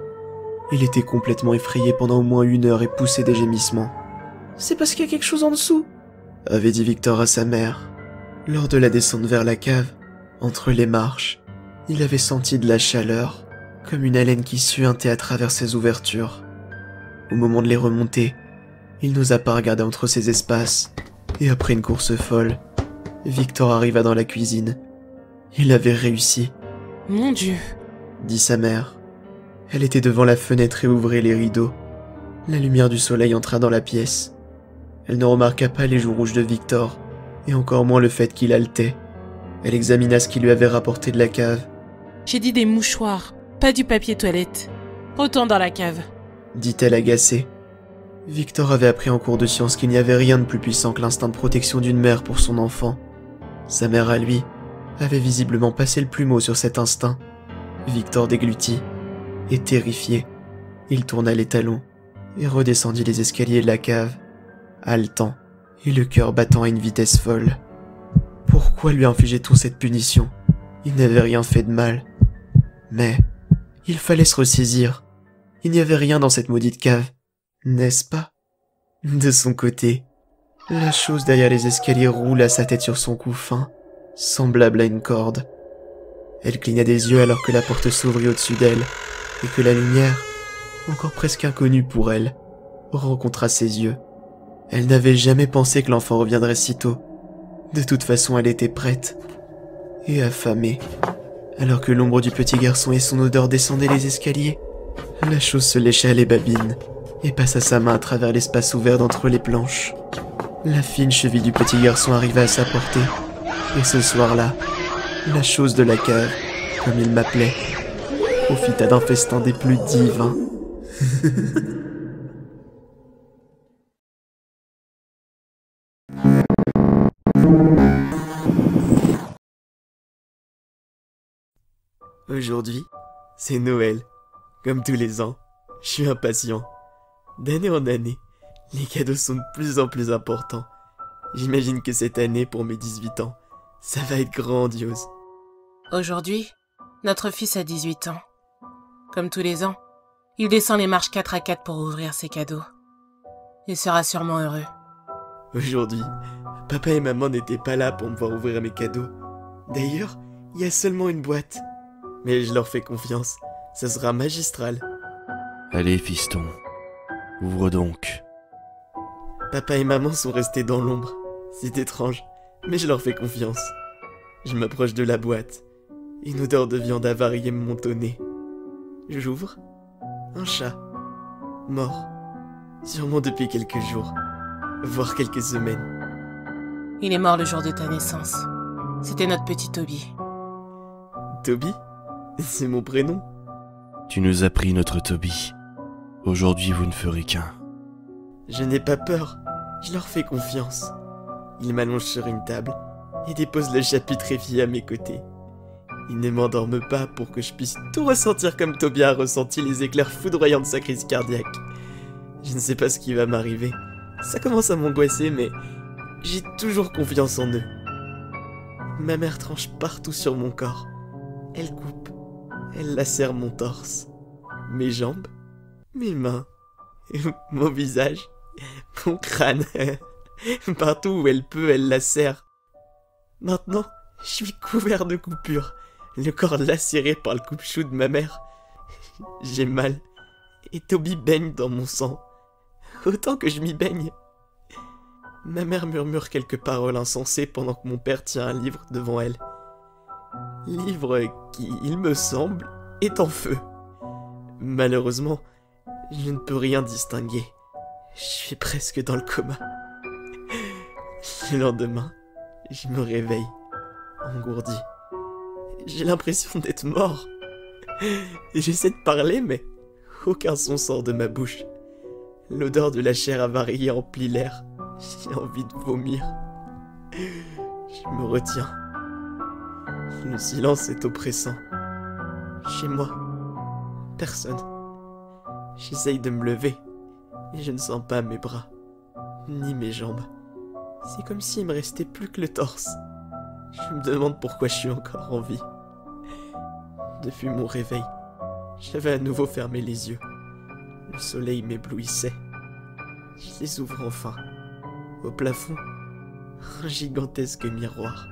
il était complètement effrayé pendant au moins une heure et poussait des gémissements. C'est parce qu'il y a quelque chose en dessous, avait dit Victor à sa mère. Lors de la descente vers la cave, entre les marches, il avait senti de la chaleur, comme une haleine qui suintait à travers ses ouvertures. Au moment de les remonter, il n'osa pas regarder entre ces espaces, et après une course folle, Victor arriva dans la cuisine. Il avait réussi. Mon Dieu, dit sa mère. Elle était devant la fenêtre et ouvrait les rideaux. La lumière du soleil entra dans la pièce. Elle ne remarqua pas les joues rouges de Victor, et encore moins le fait qu'il haletait. Elle examina ce qu'il lui avait rapporté de la cave. J'ai dit des mouchoirs, pas du papier toilette. Retourne dans la cave, dit-elle agacée. Victor avait appris en cours de science qu'il n'y avait rien de plus puissant que l'instinct de protection d'une mère pour son enfant. Sa mère à lui avait visiblement passé le plumeau sur cet instinct. Victor déglutit et terrifié, il tourna les talons et redescendit les escaliers de la cave, haletant et le cœur battant à une vitesse folle. Pourquoi lui infligeait-on cette punition? Il n'avait rien fait de mal. Mais il fallait se ressaisir. Il n'y avait rien dans cette maudite cave n'est-ce pas? De son côté, la chose derrière les escaliers roula sa tête sur son cou fin, semblable à une corde. Elle cligna des yeux alors que la porte s'ouvrit au-dessus d'elle, et que la lumière, encore presque inconnue pour elle, rencontra ses yeux. Elle n'avait jamais pensé que l'enfant reviendrait si tôt. De toute façon, elle était prête et affamée. Alors que l'ombre du petit garçon et son odeur descendaient les escaliers, la chose se lécha les babines et passa sa main à travers l'espace ouvert d'entre les planches. La fine cheville du petit garçon arriva à sa portée, et ce soir-là, la chose de la cave, comme il m'appelait, profita d'un festin des plus divins. Aujourd'hui, c'est Noël. Comme tous les ans, je suis impatient. D'année en année, les cadeaux sont de plus en plus importants. J'imagine que cette année, pour mes 18 ans, ça va être grandiose. Aujourd'hui, notre fils a 18 ans. Comme tous les ans, il descend les marches 4 à 4 pour ouvrir ses cadeaux. Il sera sûrement heureux. Aujourd'hui, papa et maman n'étaient pas là pour me voir ouvrir mes cadeaux. D'ailleurs, il y a seulement une boîte. Mais je leur fais confiance, ça sera magistral. Allez, fiston. Ouvre donc. Papa et maman sont restés dans l'ombre. C'est étrange, mais je leur fais confiance. Je m'approche de la boîte. Une odeur de viande avariée me monte au nez. J'ouvre. Un chat. Mort. Sûrement depuis quelques jours. Voire quelques semaines. Il est mort le jour de ta naissance. C'était notre petit Toby. Toby? C'est mon prénom. Tu nous as pris notre Toby. Aujourd'hui, vous ne ferez qu'un. Je n'ai pas peur. Je leur fais confiance. Ils m'allongent sur une table et déposent le chat putréfié à mes côtés. Ils ne m'endorment pas pour que je puisse tout ressentir comme Toby a ressenti les éclairs foudroyants de sa crise cardiaque. Je ne sais pas ce qui va m'arriver. Ça commence à m'angoisser, mais j'ai toujours confiance en eux. Ma mère tranche partout sur mon corps. Elle coupe, elle lacère mon torse, mes jambes, mes mains, mon visage, mon crâne. Partout où elle peut, elle lacère. Maintenant, je suis couvert de coupures, le corps lacéré par le coupe-chou de ma mère. J'ai mal, et Toby baigne dans mon sang, autant que je m'y baigne. Ma mère murmure quelques paroles insensées pendant que mon père tient un livre devant elle. Livre qui, il me semble, est en feu. Malheureusement, je ne peux rien distinguer. Je suis presque dans le coma. Le lendemain, je me réveille, engourdi. J'ai l'impression d'être mort. J'essaie de parler, mais aucun son sort de ma bouche. L'odeur de la chair avariée emplit l'air. J'ai envie de vomir. Je me retiens. Le silence est oppressant. Chez moi, personne. J'essaye de me lever, mais je ne sens pas mes bras, ni mes jambes. C'est comme s'il me restait plus que le torse. Je me demande pourquoi je suis encore en vie. Depuis mon réveil, j'avais à nouveau fermé les yeux. Le soleil m'éblouissait. Je les ouvre enfin. Au plafond, un gigantesque miroir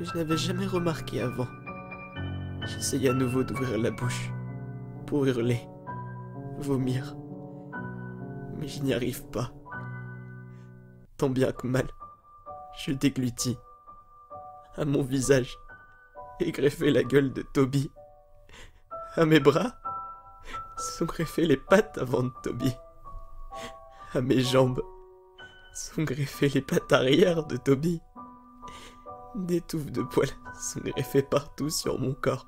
je n'avais jamais remarqué avant. J'essaye à nouveau d'ouvrir la bouche pour hurler, vomir, mais je n'y arrive pas. Tant bien que mal, je déglutis. À mon visage est greffée la gueule de Toby. À mes bras sont greffées les pattes avant de Toby. À mes jambes sont greffées les pattes arrière de Toby. Des touffes de poils sont greffées partout sur mon corps.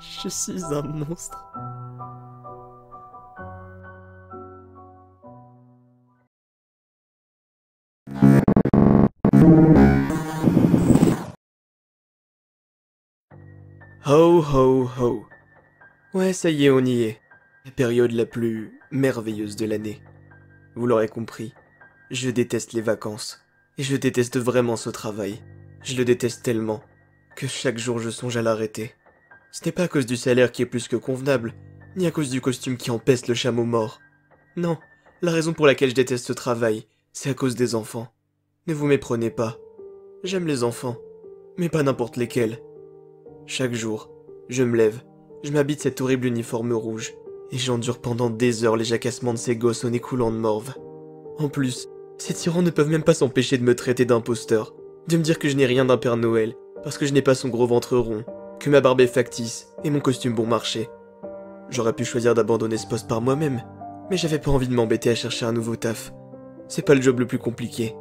Je suis un monstre. Ho ho ho. Ouais, ça y est, on y est. La période la plus merveilleuse de l'année. Vous l'aurez compris, je déteste les vacances. Et je déteste vraiment ce travail. Je le déteste tellement que chaque jour je songe à l'arrêter. Ce n'est pas à cause du salaire qui est plus que convenable, ni à cause du costume qui empeste le chameau mort. Non, la raison pour laquelle je déteste ce travail, c'est à cause des enfants. Ne vous méprenez pas. J'aime les enfants, mais pas n'importe lesquels. Chaque jour, je me lève, je m'habite cet horrible uniforme rouge, et j'endure pendant des heures les jacassements de ces gosses au nez coulant de morve. En plus, ces tyrans ne peuvent même pas s'empêcher de me traiter d'imposteur, de me dire que je n'ai rien d'un Père Noël, parce que je n'ai pas son gros ventre rond, que ma barbe est factice et mon costume bon marché. J'aurais pu choisir d'abandonner ce poste par moi-même, mais j'avais pas envie de m'embêter à chercher un nouveau taf. C'est pas le job le plus compliqué.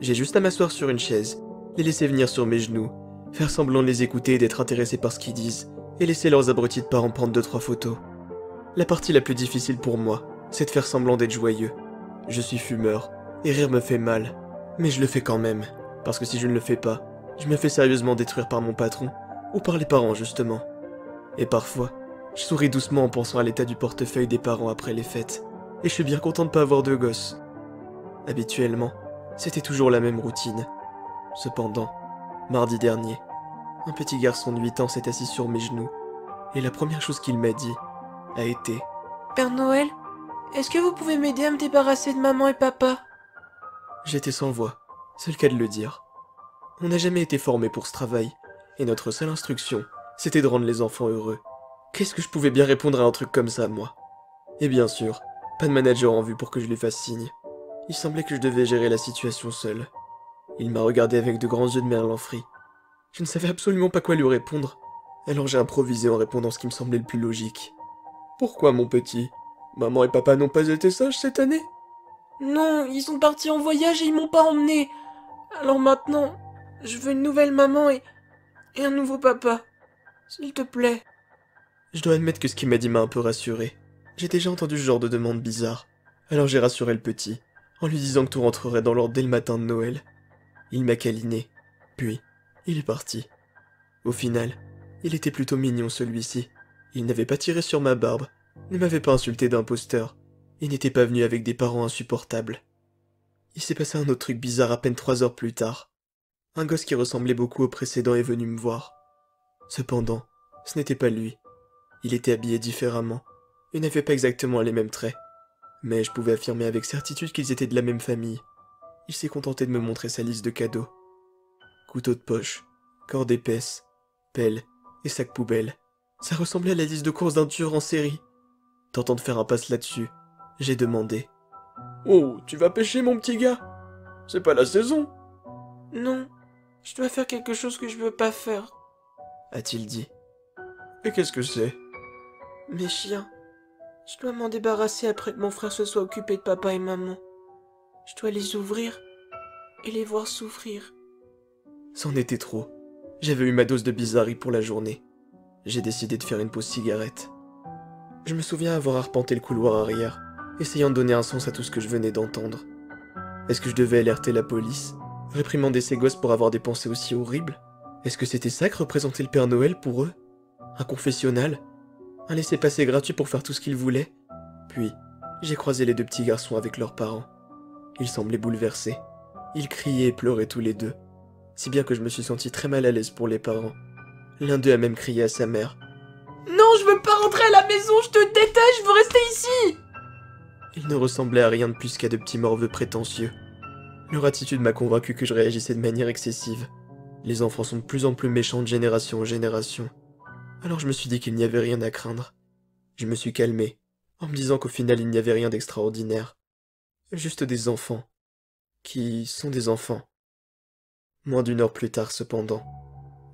J'ai juste à m'asseoir sur une chaise, les laisser venir sur mes genoux, faire semblant de les écouter et d'être intéressé par ce qu'ils disent, et laisser leurs abrutis de parents prendre deux trois photos. La partie la plus difficile pour moi, c'est de faire semblant d'être joyeux. Je suis fumeur, et rire me fait mal, mais je le fais quand même, parce que si je ne le fais pas, je me fais sérieusement détruire par mon patron, ou par les parents justement. Et parfois, je souris doucement en pensant à l'état du portefeuille des parents après les fêtes, et je suis bien content de pas avoir de gosses. Habituellement, c'était toujours la même routine. Cependant, mardi dernier, un petit garçon de 8 ans s'est assis sur mes genoux, et la première chose qu'il m'a dit a été Père Noël, est-ce que vous pouvez m'aider à me débarrasser de maman et papa? J'étais sans voix, c'est le cas de le dire. On n'a jamais été formé pour ce travail, et notre seule instruction, c'était de rendre les enfants heureux. Qu'est-ce que je pouvais bien répondre à un truc comme ça, moi? Et bien sûr, pas de manager en vue pour que je lui fasse signe. Il semblait que je devais gérer la situation seul. Il m'a regardé avec de grands yeux de merlan Je ne savais absolument pas quoi lui répondre, alors j'ai improvisé en répondant ce qui me semblait le plus logique. Pourquoi, mon petit? Maman et papa n'ont pas été sages cette année? Non, ils sont partis en voyage et ils m'ont pas emmené. Alors maintenant, je veux une nouvelle maman et, et un nouveau papa. S'il te plaît. Je dois admettre que ce qu'il m'a dit m'a un peu rassuré. J'ai déjà entendu ce genre de demande bizarre. Alors j'ai rassuré le petit, en lui disant que tout rentrerait dans l'ordre dès le matin de Noël. Il m'a câliné, puis il est parti. Au final, il était plutôt mignon celui-ci. Il n'avait pas tiré sur ma barbe, ne m'avait pas insulté d'imposteur, et n'était pas venu avec des parents insupportables. Il s'est passé un autre truc bizarre à peine trois heures plus tard. Un gosse qui ressemblait beaucoup au précédent est venu me voir. Cependant, ce n'était pas lui. Il était habillé différemment, et n'avait pas exactement les mêmes traits. Mais je pouvais affirmer avec certitude qu'ils étaient de la même famille. Il s'est contenté de me montrer sa liste de cadeaux. Couteau de poche, corde épaisse, pelle et sac poubelle. Ça ressemblait à la liste de courses d'un tueur en série. Tentant de faire un passe là-dessus, j'ai demandé. Oh, tu vas pêcher mon petit gars C'est pas la saison Non, je dois faire quelque chose que je veux pas faire, a-t-il dit. Et qu'est-ce que c'est? Mes chiens. Je dois m'en débarrasser après que mon frère se soit occupé de papa et maman. Je dois les ouvrir et les voir souffrir. C'en était trop. J'avais eu ma dose de bizarrerie pour la journée. J'ai décidé de faire une pause cigarette. Je me souviens avoir arpenté le couloir arrière, essayant de donner un sens à tout ce que je venais d'entendre. Est-ce que je devais alerter la police? Réprimander ces gosses pour avoir des pensées aussi horribles? Est-ce que c'était ça que représentait le Père Noël pour eux? Un confessionnal? Un laisser-passer gratuit pour faire tout ce qu'ils voulaient? Puis, j'ai croisé les deux petits garçons avec leurs parents. Ils semblaient bouleversés. Ils criaient et pleuraient tous les deux, si bien que je me suis senti très mal à l'aise pour les parents. L'un d'eux a même crié à sa mère. Non, je veux pas rentrer à la maison, je te déteste, je veux rester ici Ils ne ressemblaient à rien de plus qu'à de petits morveux prétentieux. Leur attitude m'a convaincu que je réagissais de manière excessive. Les enfants sont de plus en plus méchants de génération en génération. Alors je me suis dit qu'il n'y avait rien à craindre. Je me suis calmé, en me disant qu'au final il n'y avait rien d'extraordinaire. Juste des enfants. Qui sont des enfants. Moins d'une heure plus tard cependant,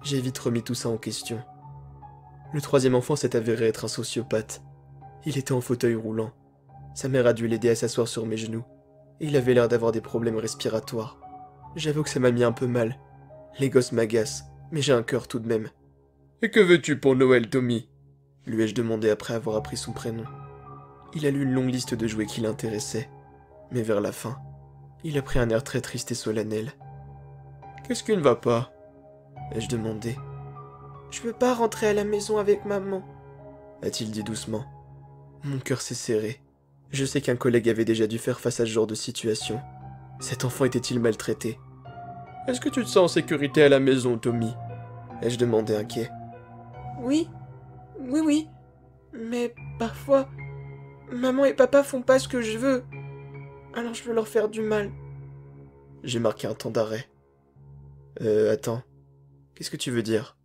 j'ai vite remis tout ça en question. Le troisième enfant s'est avéré être un sociopathe. Il était en fauteuil roulant. Sa mère a dû l'aider à s'asseoir sur mes genoux. Et il avait l'air d'avoir des problèmes respiratoires. J'avoue que ça m'a mis un peu mal. Les gosses m'agacent, mais j'ai un cœur tout de même. Et que veux-tu pour Noël, Tommy? lui ai-je demandé après avoir appris son prénom. Il a lu une longue liste de jouets qui l'intéressaient. Mais vers la fin, il a pris un air très triste et solennel. Qu'est-ce qui ne va pas? Ai-je demandé. Je veux pas rentrer à la maison avec maman, a-t-il dit doucement. Mon cœur s'est serré. Je sais qu'un collègue avait déjà dû faire face à ce genre de situation. Cet enfant était-il maltraité? Est-ce que tu te sens en sécurité à la maison, Tommy? Ai-je demandé inquiet. Oui, oui, oui. Mais parfois, maman et papa font pas ce que je veux. Alors je veux leur faire du mal. J'ai marqué un temps d'arrêt. Euh, attends. Qu'est-ce que tu veux dire?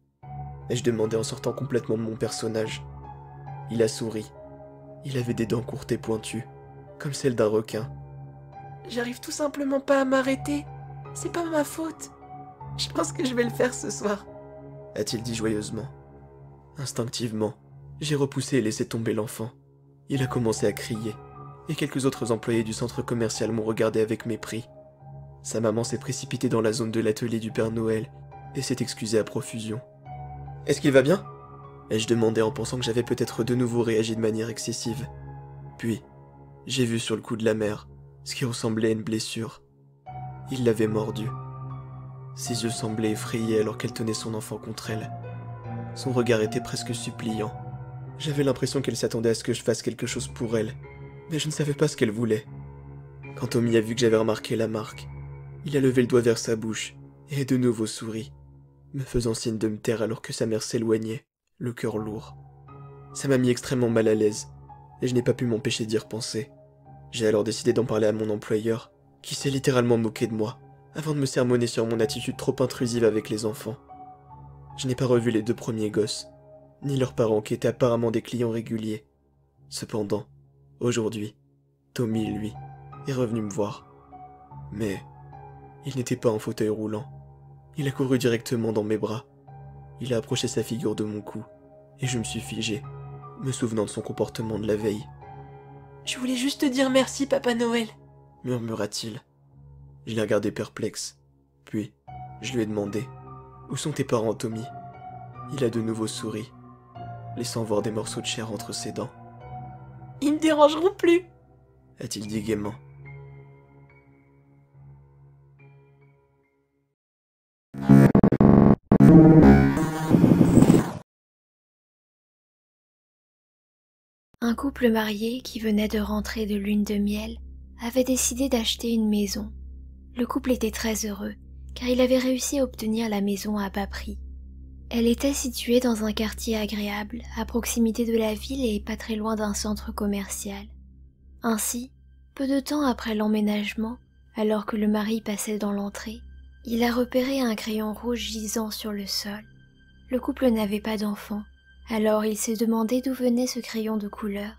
Ai-je demandé en sortant complètement de mon personnage? Il a souri. Il avait des dents courtes et pointues, comme celles d'un requin. J'arrive tout simplement pas à m'arrêter. C'est pas ma faute. Je pense que je vais le faire ce soir, a-t-il dit joyeusement. Instinctivement, j'ai repoussé et laissé tomber l'enfant. Il a commencé à crier, et quelques autres employés du centre commercial m'ont regardé avec mépris. Sa maman s'est précipitée dans la zone de l'atelier du Père Noël et s'est excusée à profusion. Est-ce qu'il va bien? Ai-je demandé en pensant que j'avais peut-être de nouveau réagi de manière excessive. Puis, j'ai vu sur le cou de la mère ce qui ressemblait à une blessure. Il l'avait mordu. Ses yeux semblaient effrayés alors qu'elle tenait son enfant contre elle. Son regard était presque suppliant. J'avais l'impression qu'elle s'attendait à ce que je fasse quelque chose pour elle, mais je ne savais pas ce qu'elle voulait. Quand Tommy a vu que j'avais remarqué la marque, il a levé le doigt vers sa bouche et de nouveau souri, me faisant signe de me taire alors que sa mère s'éloignait, le cœur lourd. Ça m'a mis extrêmement mal à l'aise, et je n'ai pas pu m'empêcher d'y repenser. J'ai alors décidé d'en parler à mon employeur, qui s'est littéralement moqué de moi, avant de me sermonner sur mon attitude trop intrusive avec les enfants. Je n'ai pas revu les deux premiers gosses, ni leurs parents qui étaient apparemment des clients réguliers. Cependant, aujourd'hui, Tommy, lui, est revenu me voir. Mais il n'était pas en fauteuil roulant. Il a couru directement dans mes bras. Il a approché sa figure de mon cou, et je me suis figé, me souvenant de son comportement de la veille. Je voulais juste te dire merci, Papa Noël, murmura-t-il. Je l'ai regardé perplexe. Puis, je lui ai demandé Où sont tes parents, Tommy? Il a de nouveau souri, laissant voir des morceaux de chair entre ses dents. Ils ne dérangeront plus a-t-il dit gaiement. Un couple marié qui venait de rentrer de lune de miel avait décidé d'acheter une maison. Le couple était très heureux, car il avait réussi à obtenir la maison à bas prix. Elle était située dans un quartier agréable, à proximité de la ville et pas très loin d'un centre commercial. Ainsi, peu de temps après l'emménagement, alors que le mari passait dans l'entrée, il a repéré un crayon rouge gisant sur le sol. Le couple n'avait pas d'enfant, alors il s'est demandé d'où venait ce crayon de couleur.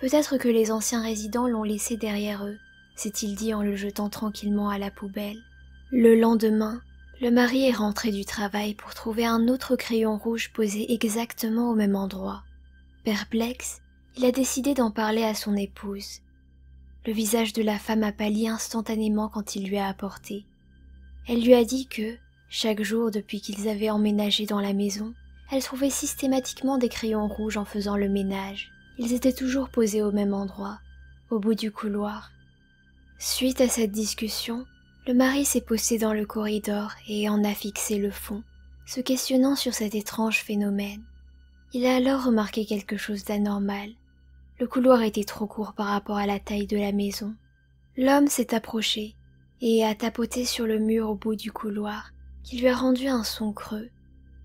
Peut-être que les anciens résidents l'ont laissé derrière eux, s'est-il dit en le jetant tranquillement à la poubelle. Le lendemain, le mari est rentré du travail pour trouver un autre crayon rouge posé exactement au même endroit. Perplexe, il a décidé d'en parler à son épouse. Le visage de la femme a pâli instantanément quand il lui a apporté. Elle lui a dit que, chaque jour depuis qu'ils avaient emménagé dans la maison, elle trouvait systématiquement des crayons rouges en faisant le ménage. Ils étaient toujours posés au même endroit, au bout du couloir, Suite à cette discussion, le mari s'est posté dans le corridor et en a fixé le fond, se questionnant sur cet étrange phénomène. Il a alors remarqué quelque chose d'anormal. Le couloir était trop court par rapport à la taille de la maison. L'homme s'est approché et a tapoté sur le mur au bout du couloir, qui lui a rendu un son creux.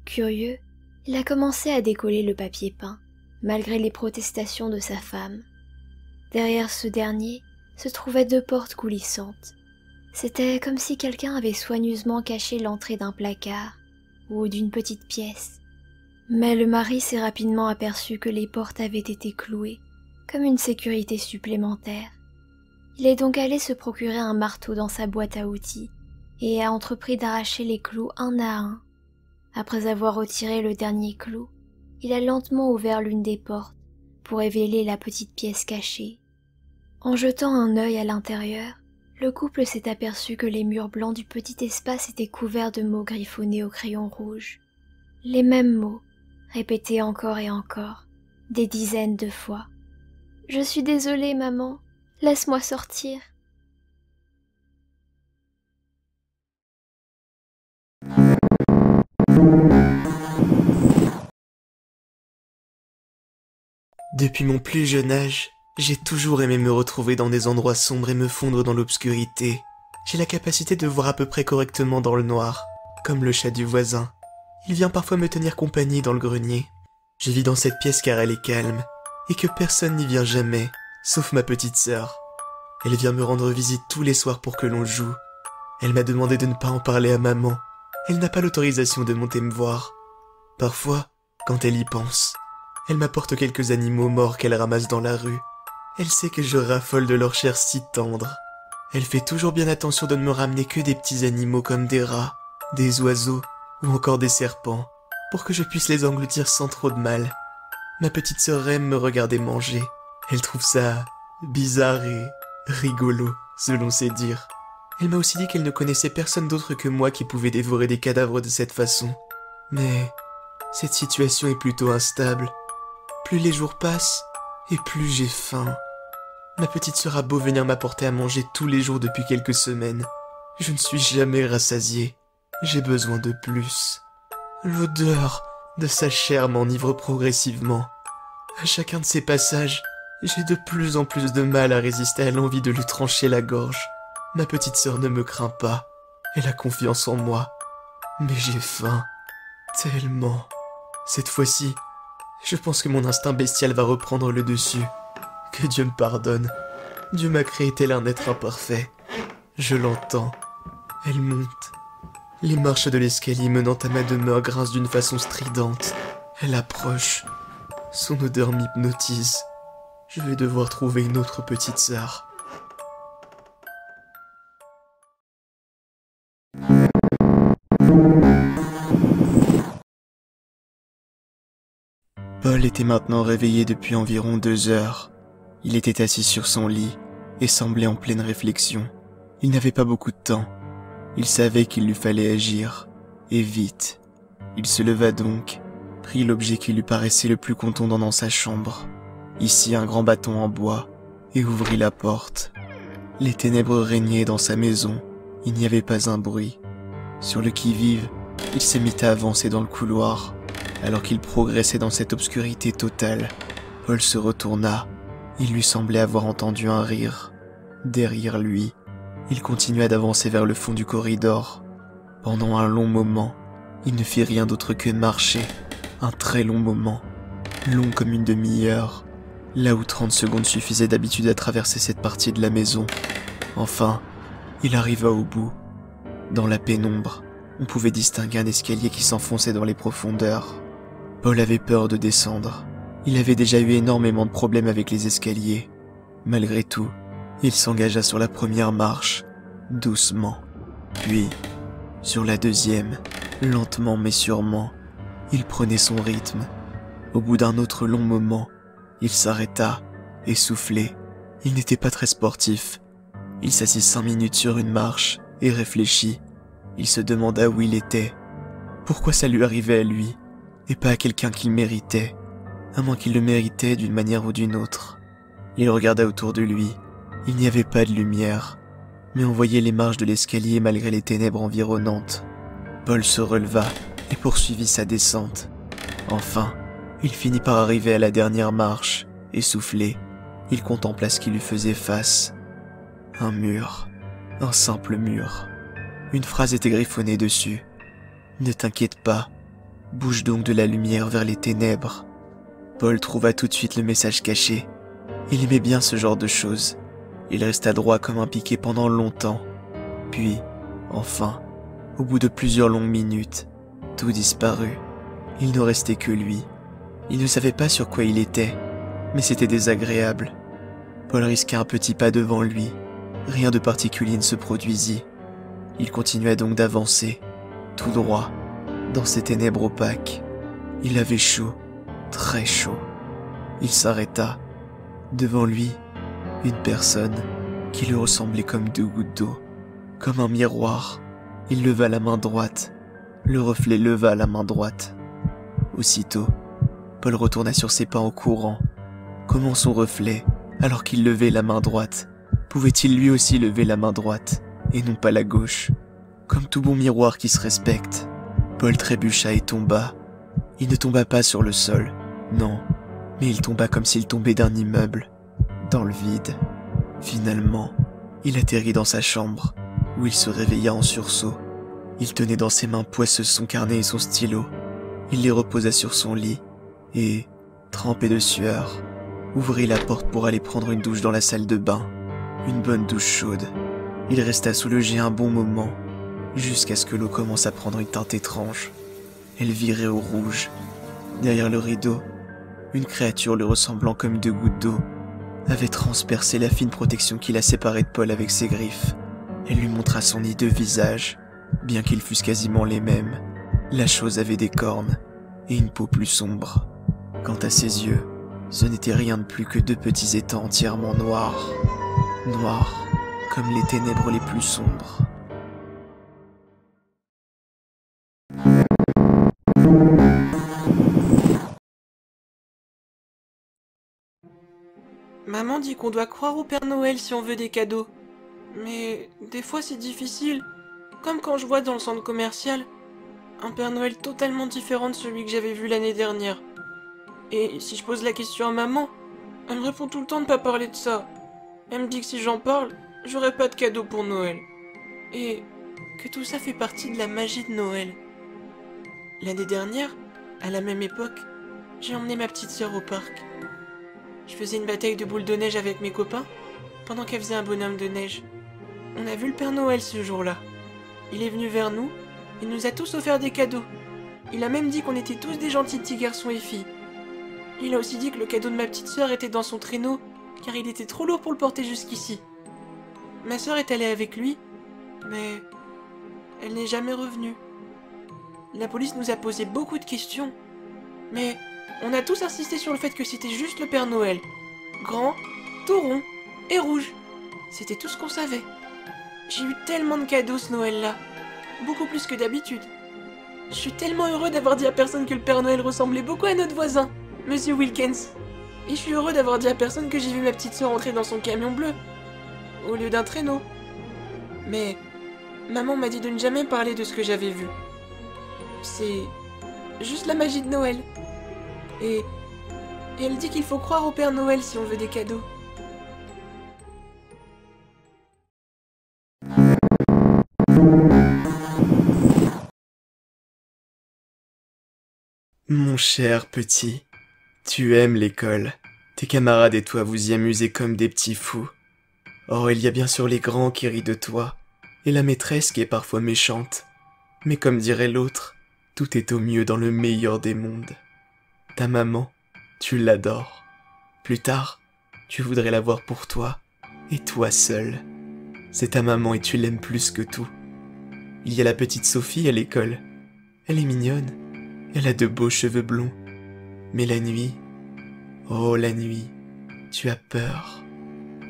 Curieux, il a commencé à décoller le papier peint, malgré les protestations de sa femme. Derrière ce dernier, se trouvaient deux portes coulissantes. C'était comme si quelqu'un avait soigneusement caché l'entrée d'un placard ou d'une petite pièce. Mais le mari s'est rapidement aperçu que les portes avaient été clouées, comme une sécurité supplémentaire. Il est donc allé se procurer un marteau dans sa boîte à outils et a entrepris d'arracher les clous un à un. Après avoir retiré le dernier clou, il a lentement ouvert l'une des portes pour révéler la petite pièce cachée. En jetant un œil à l'intérieur, le couple s'est aperçu que les murs blancs du petit espace étaient couverts de mots griffonnés au crayon rouge. Les mêmes mots, répétés encore et encore, des dizaines de fois. Je suis désolée, maman. Laisse-moi sortir. Depuis mon plus jeune âge, j'ai toujours aimé me retrouver dans des endroits sombres et me fondre dans l'obscurité. J'ai la capacité de voir à peu près correctement dans le noir, comme le chat du voisin. Il vient parfois me tenir compagnie dans le grenier. Je vis dans cette pièce car elle est calme, et que personne n'y vient jamais, sauf ma petite sœur. Elle vient me rendre visite tous les soirs pour que l'on joue. Elle m'a demandé de ne pas en parler à maman. Elle n'a pas l'autorisation de monter me voir. Parfois, quand elle y pense, elle m'apporte quelques animaux morts qu'elle ramasse dans la rue. Elle sait que je raffole de leur chair si tendre. Elle fait toujours bien attention de ne me ramener que des petits animaux comme des rats, des oiseaux ou encore des serpents, pour que je puisse les engloutir sans trop de mal. Ma petite sœur aime me regarder manger. Elle trouve ça bizarre et rigolo, selon ses dires. Elle m'a aussi dit qu'elle ne connaissait personne d'autre que moi qui pouvait dévorer des cadavres de cette façon. Mais cette situation est plutôt instable. Plus les jours passent, et plus j'ai faim. Ma petite sœur a beau venir m'apporter à manger tous les jours depuis quelques semaines. Je ne suis jamais rassasié. J'ai besoin de plus. L'odeur De sa chair m'enivre progressivement. À chacun de ces passages, j'ai de plus en plus de mal à résister à l'envie de lui trancher la gorge. Ma petite sœur ne me craint pas. Elle a confiance en moi. Mais j'ai faim. Tellement. Cette fois-ci, je pense que mon instinct bestial va reprendre le dessus. Que Dieu me pardonne. Dieu m'a créé tel un être imparfait. Je l'entends. Elle monte. Les marches de l'escalier menant à ma demeure grincent d'une façon stridente. Elle approche. Son odeur m'hypnotise. Je vais devoir trouver une autre petite sœur. Paul était maintenant réveillé depuis environ deux heures. Il était assis sur son lit et semblait en pleine réflexion. Il n'avait pas beaucoup de temps. Il savait qu'il lui fallait agir, et vite. Il se leva donc, prit l'objet qui lui paraissait le plus contondant dans sa chambre, ici un grand bâton en bois, et ouvrit la porte. Les ténèbres régnaient dans sa maison, il n'y avait pas un bruit. Sur le qui-vive, il se mit à avancer dans le couloir. Alors qu'il progressait dans cette obscurité totale, Paul se retourna. Il lui semblait avoir entendu un rire. Derrière lui, il continua d'avancer vers le fond du corridor. Pendant un long moment, il ne fit rien d'autre que marcher. Un très long moment. Long comme une demi-heure. Là où 30 secondes suffisaient d'habitude à traverser cette partie de la maison. Enfin, il arriva au bout. Dans la pénombre, on pouvait distinguer un escalier qui s'enfonçait dans les profondeurs. Paul avait peur de descendre. Il avait déjà eu énormément de problèmes avec les escaliers. Malgré tout, il s'engagea sur la première marche, doucement. Puis, sur la deuxième, lentement mais sûrement, il prenait son rythme. Au bout d'un autre long moment, il s'arrêta, essoufflé. Il n'était pas très sportif. Il s'assit cinq minutes sur une marche et réfléchit. Il se demanda où il était. Pourquoi ça lui arrivait à lui? Et pas à quelqu'un qu'il méritait, à moins qu'il le méritait d'une manière ou d'une autre. Il regarda autour de lui. Il n'y avait pas de lumière, mais on voyait les marches de l'escalier malgré les ténèbres environnantes. Paul se releva et poursuivit sa descente. Enfin, il finit par arriver à la dernière marche, essoufflé. Il contempla ce qui lui faisait face. Un mur. Un simple mur. Une phrase était griffonnée dessus. Ne t'inquiète pas, Bouge donc de la lumière vers les ténèbres. Paul trouva tout de suite le message caché. Il aimait bien ce genre de choses. Il resta droit comme un piqué pendant longtemps. Puis, enfin, au bout de plusieurs longues minutes, tout disparut. Il ne restait que lui. Il ne savait pas sur quoi il était, mais c'était désagréable. Paul risqua un petit pas devant lui. Rien de particulier ne se produisit. Il continua donc d'avancer, tout droit, dans ces ténèbres opaques. Il avait chaud, très chaud. Il s'arrêta. Devant lui, une personne qui lui ressemblait comme deux gouttes d'eau, comme un miroir. Il leva la main droite. Le reflet leva la main droite. Aussitôt, Paul retourna sur ses pas en courant. Comment son reflet, alors qu'il levait la main droite, pouvait-il lui aussi lever la main droite, et non pas la gauche, comme tout bon miroir qui se respecte? Paul trébucha et tomba. Il ne tomba pas sur le sol, non, mais il tomba comme s'il tombait d'un immeuble, dans le vide. Finalement, il atterrit dans sa chambre, où il se réveilla en sursaut. Il tenait dans ses mains poisseuses son carnet et son stylo. Il les reposa sur son lit, et, trempé de sueur, ouvrit la porte pour aller prendre une douche dans la salle de bain. Une bonne douche chaude. Il resta jet un bon moment, jusqu'à ce que l'eau commence à prendre une teinte étrange. Elle virait au rouge. Derrière le rideau, une créature le ressemblant comme deux gouttes d'eau avait transpercé la fine protection qui la séparait de Paul avec ses griffes. Elle lui montra son hideux visage, bien qu'ils fussent quasiment les mêmes. La chose avait des cornes et une peau plus sombre. Quant à ses yeux, ce n'était rien de plus que deux petits étangs entièrement noirs. Noirs comme les ténèbres les plus sombres. Maman dit qu'on doit croire au Père Noël si on veut des cadeaux. Mais des fois c'est difficile. Comme quand je vois dans le centre commercial, un Père Noël totalement différent de celui que j'avais vu l'année dernière. Et si je pose la question à maman, elle me répond tout le temps de pas parler de ça. Elle me dit que si j'en parle, j'aurai pas de cadeau pour Noël. Et que tout ça fait partie de la magie de Noël. L'année dernière, à la même époque, j'ai emmené ma petite sœur au parc. Je faisais une bataille de boules de neige avec mes copains pendant qu'elle faisait un bonhomme de neige. On a vu le Père Noël ce jour-là. Il est venu vers nous et nous a tous offert des cadeaux. Il a même dit qu'on était tous des gentils petits garçons et filles. Il a aussi dit que le cadeau de ma petite sœur était dans son traîneau car il était trop lourd pour le porter jusqu'ici. Ma sœur est allée avec lui, mais elle n'est jamais revenue. La police nous a posé beaucoup de questions, mais on a tous insisté sur le fait que c'était juste le Père Noël. Grand, tout rond et rouge. C'était tout ce qu'on savait. J'ai eu tellement de cadeaux ce Noël-là. Beaucoup plus que d'habitude. Je suis tellement heureux d'avoir dit à personne que le Père Noël ressemblait beaucoup à notre voisin, Monsieur Wilkins. Et je suis heureux d'avoir dit à personne que j'ai vu ma petite soeur entrer dans son camion bleu, au lieu d'un traîneau. Mais maman m'a dit de ne jamais parler de ce que j'avais vu. C'est juste la magie de Noël. Et, elle dit qu'il faut croire au Père Noël si on veut des cadeaux. Mon cher petit, tu aimes l'école. Tes camarades et toi vous y amusez comme des petits fous. Or il y a bien sûr les grands qui rient de toi, et la maîtresse qui est parfois méchante. Mais comme dirait l'autre, tout est au mieux dans le meilleur des mondes. Ta maman, tu l'adores. Plus tard, tu voudrais l'avoir pour toi, et toi seul. C'est ta maman et tu l'aimes plus que tout. Il y a la petite Sophie à l'école. Elle est mignonne. Elle a de beaux cheveux blonds. Mais la nuit, oh la nuit, tu as peur.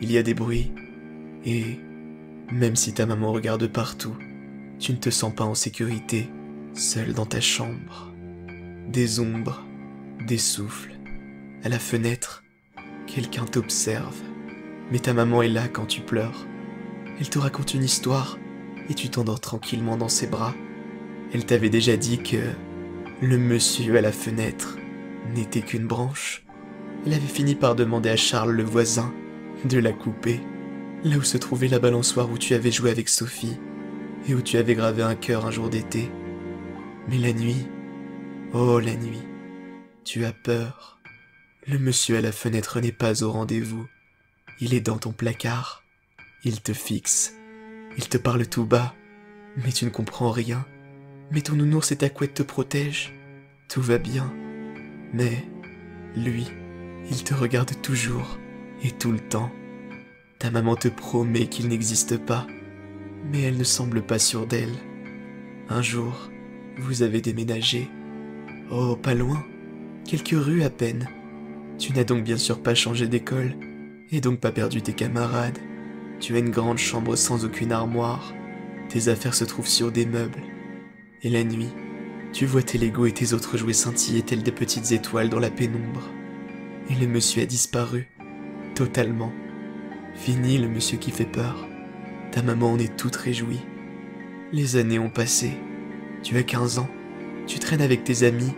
Il y a des bruits. Et même si ta maman regarde partout, tu ne te sens pas en sécurité, seul dans ta chambre. Des ombres, des souffles. À la fenêtre, quelqu'un t'observe. Mais ta maman est là quand tu pleures. Elle te raconte une histoire et tu t'endors tranquillement dans ses bras. Elle t'avait déjà dit que le monsieur à la fenêtre n'était qu'une branche. Elle avait fini par demander à Charles le voisin de la couper, là où se trouvait la balançoire où tu avais joué avec Sophie et où tu avais gravé un cœur un jour d'été. Mais la nuit, oh la nuit, tu as peur. Le monsieur à la fenêtre n'est pas au rendez-vous. Il est dans ton placard. Il te fixe. Il te parle tout bas. Mais tu ne comprends rien. Mais ton nounours et ta couette te protègent. Tout va bien. Mais lui, il te regarde toujours et tout le temps. Ta maman te promet qu'il n'existe pas, mais elle ne semble pas sûre d'elle. Un jour, vous avez déménagé. Oh, pas loin, quelques rues à peine. Tu n'as donc bien sûr pas changé d'école, et donc pas perdu tes camarades. Tu as une grande chambre sans aucune armoire. Tes affaires se trouvent sur des meubles. Et la nuit, tu vois tes Legos et tes autres jouets scintiller tels des petites étoiles dans la pénombre. Et le monsieur a disparu. Totalement. Fini le monsieur qui fait peur. Ta maman en est toute réjouie. Les années ont passé. Tu as 15 ans. Tu traînes avec tes amis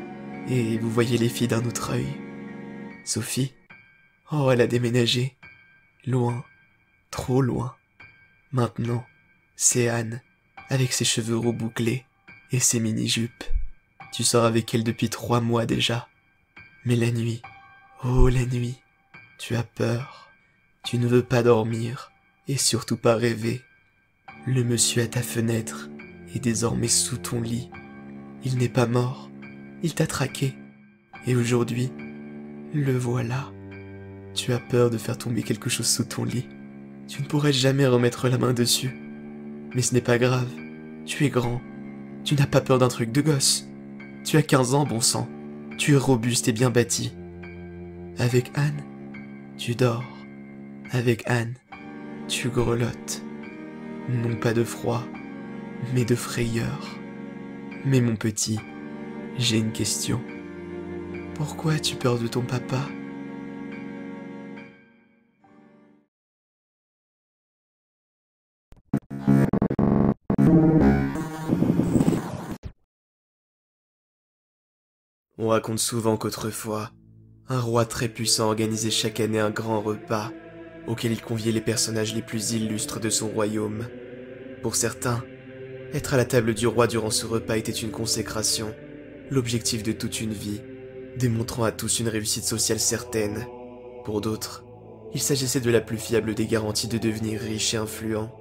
et vous voyez les filles d'un autre œil. Sophie Oh, elle a déménagé. Loin. Trop loin. Maintenant, c'est Anne, avec ses cheveux roux bouclés et ses mini-jupes. Tu sors avec elle depuis trois mois déjà. Mais la nuit, oh la nuit, tu as peur. Tu ne veux pas dormir et surtout pas rêver. Le monsieur à ta fenêtre est désormais sous ton lit. Il n'est pas mort, il t'a traqué. Et aujourd'hui, le voilà. Tu as peur de faire tomber quelque chose sous ton lit. Tu ne pourrais jamais remettre la main dessus. Mais ce n'est pas grave. Tu es grand. Tu n'as pas peur d'un truc de gosse. Tu as 15 ans, bon sang. Tu es robuste et bien bâti. Avec Anne, tu dors. Avec Anne, tu grelottes. Non pas de froid, mais de frayeur. Mais mon petit, j'ai une question. Pourquoi as-tu peur de ton papa? On raconte souvent qu'autrefois, un roi très puissant organisait chaque année un grand repas auquel il conviait les personnages les plus illustres de son royaume. Pour certains, être à la table du roi durant ce repas était une consécration, l'objectif de toute une vie, démontrant à tous une réussite sociale certaine. Pour d'autres, il s'agissait de la plus fiable des garanties de devenir riche et influent.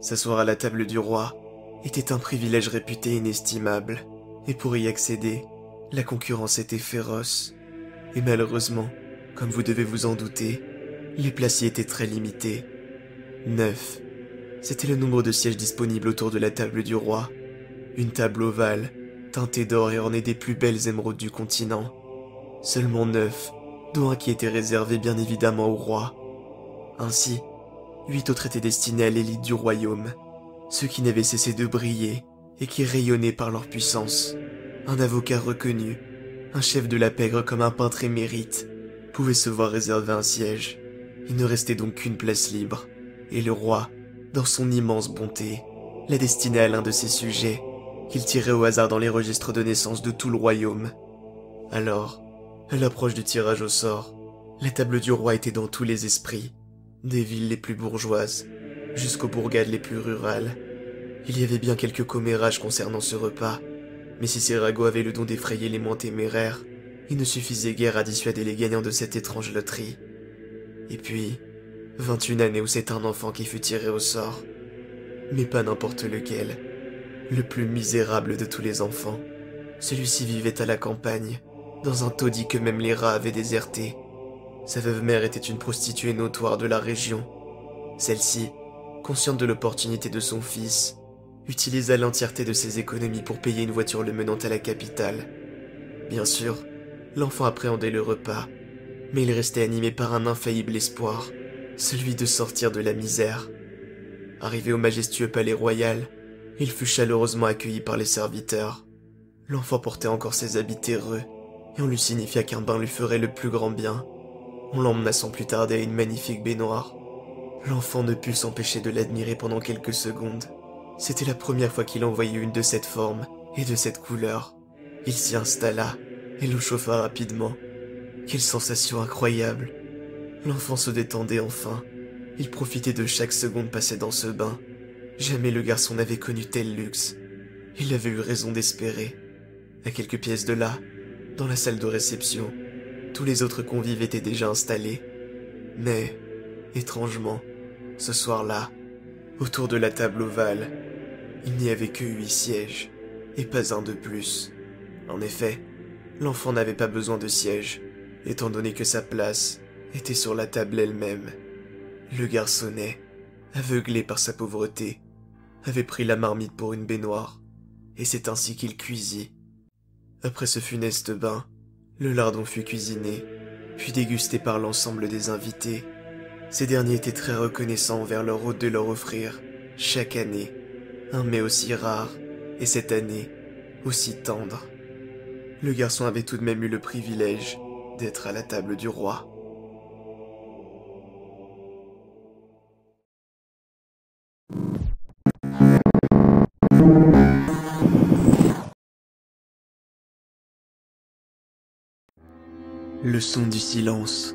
S'asseoir à la table du roi était un privilège réputé inestimable, et pour y accéder, la concurrence était féroce. Et malheureusement, comme vous devez vous en douter, les places y étaient très limitées. Neuf. C'était le nombre de sièges disponibles autour de la table du roi. Une table ovale, teintée d'or et ornée des plus belles émeraudes du continent. Seulement neuf, dont un qui était réservé bien évidemment au roi. Ainsi, huit autres étaient destinés à l'élite du royaume, ceux qui n'avaient cessé de briller et qui rayonnaient par leur puissance. Un avocat reconnu, un chef de la pègre comme un peintre émérite, pouvait se voir réserver un siège. Il ne restait donc qu'une place libre, et le roi, dans son immense bonté, la destinait à l'un de ses sujets, qu'il tirait au hasard dans les registres de naissance de tout le royaume. Alors, à l'approche du tirage au sort, la table du roi était dans tous les esprits, des villes les plus bourgeoises, jusqu'aux bourgades les plus rurales. Il y avait bien quelques commérages concernant ce repas, mais si ces ragots avaient le don d'effrayer les moins téméraires, il ne suffisait guère à dissuader les gagnants de cette étrange loterie. Et puis, 21 années où c'est un enfant qui fut tiré au sort. Mais pas n'importe lequel. Le plus misérable de tous les enfants. Celui-ci vivait à la campagne, dans un taudis que même les rats avaient déserté. Sa veuve mère était une prostituée notoire de la région. Celle-ci, consciente de l'opportunité de son fils, utilisa l'entièreté de ses économies pour payer une voiture le menant à la capitale. Bien sûr, l'enfant appréhendait le repas, mais il restait animé par un infaillible espoir, celui de sortir de la misère. Arrivé au majestueux palais royal, il fut chaleureusement accueilli par les serviteurs. L'enfant portait encore ses habits terreux, et on lui signifia qu'un bain lui ferait le plus grand bien. On l'emmena sans plus tarder à une magnifique baignoire. L'enfant ne put s'empêcher de l'admirer pendant quelques secondes. C'était la première fois qu'il en voyait une de cette forme et de cette couleur. Il s'y installa et l'eau chauffa rapidement. Quelle sensation incroyable. L'enfant se détendait enfin. Il profitait de chaque seconde passée dans ce bain. Jamais le garçon n'avait connu tel luxe. Il avait eu raison d'espérer. À quelques pièces de là, dans la salle de réception, tous les autres convives étaient déjà installés. Mais, étrangement, ce soir-là, autour de la table ovale, il n'y avait que huit sièges, et pas un de plus. En effet, l'enfant n'avait pas besoin de siège, étant donné que sa place était sur la table elle-même. Le garçonnet, aveuglé par sa pauvreté, avait pris la marmite pour une baignoire, et c'est ainsi qu'il cuisit. Après ce funeste bain, le lardon fut cuisiné, puis dégusté par l'ensemble des invités. Ces derniers étaient très reconnaissants envers leur hôte de leur offrir, chaque année, un mets aussi rare, et cette année, aussi tendre. Le garçon avait tout de même eu le privilège d'être à la table du roi. Le son du silence.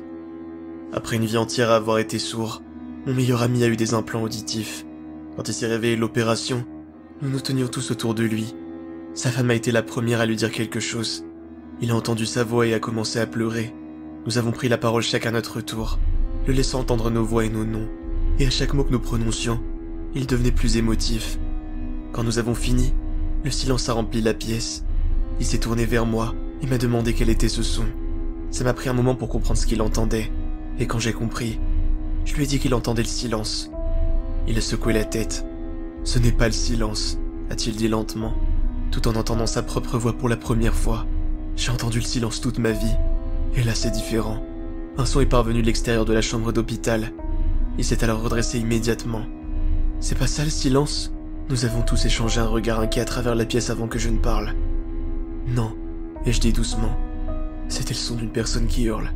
Après une vie entière à avoir été sourd, mon meilleur ami a eu des implants auditifs. Quand il s'est réveillé de l'opération, nous nous tenions tous autour de lui. Sa femme a été la première à lui dire quelque chose. Il a entendu sa voix et a commencé à pleurer. Nous avons pris la parole chacun à notre tour, le laissant entendre nos voix et nos noms. Et à chaque mot que nous prononcions, il devenait plus émotif. Quand nous avons fini, le silence a rempli la pièce. Il s'est tourné vers moi et m'a demandé quel était ce son. Ça m'a pris un moment pour comprendre ce qu'il entendait, et quand j'ai compris, je lui ai dit qu'il entendait le silence. Il a secoué la tête. Ce n'est pas le silence, a-t-il dit lentement, tout en entendant sa propre voix pour la première fois. J'ai entendu le silence toute ma vie, et là c'est différent. Un son est parvenu de l'extérieur de la chambre d'hôpital. Il s'est alors redressé immédiatement. C'est pas ça le silence? Nous avons tous échangé un regard inquiet à travers la pièce avant que je ne parle. Non, ai-je dit doucement. C'était le son d'une personne qui hurle.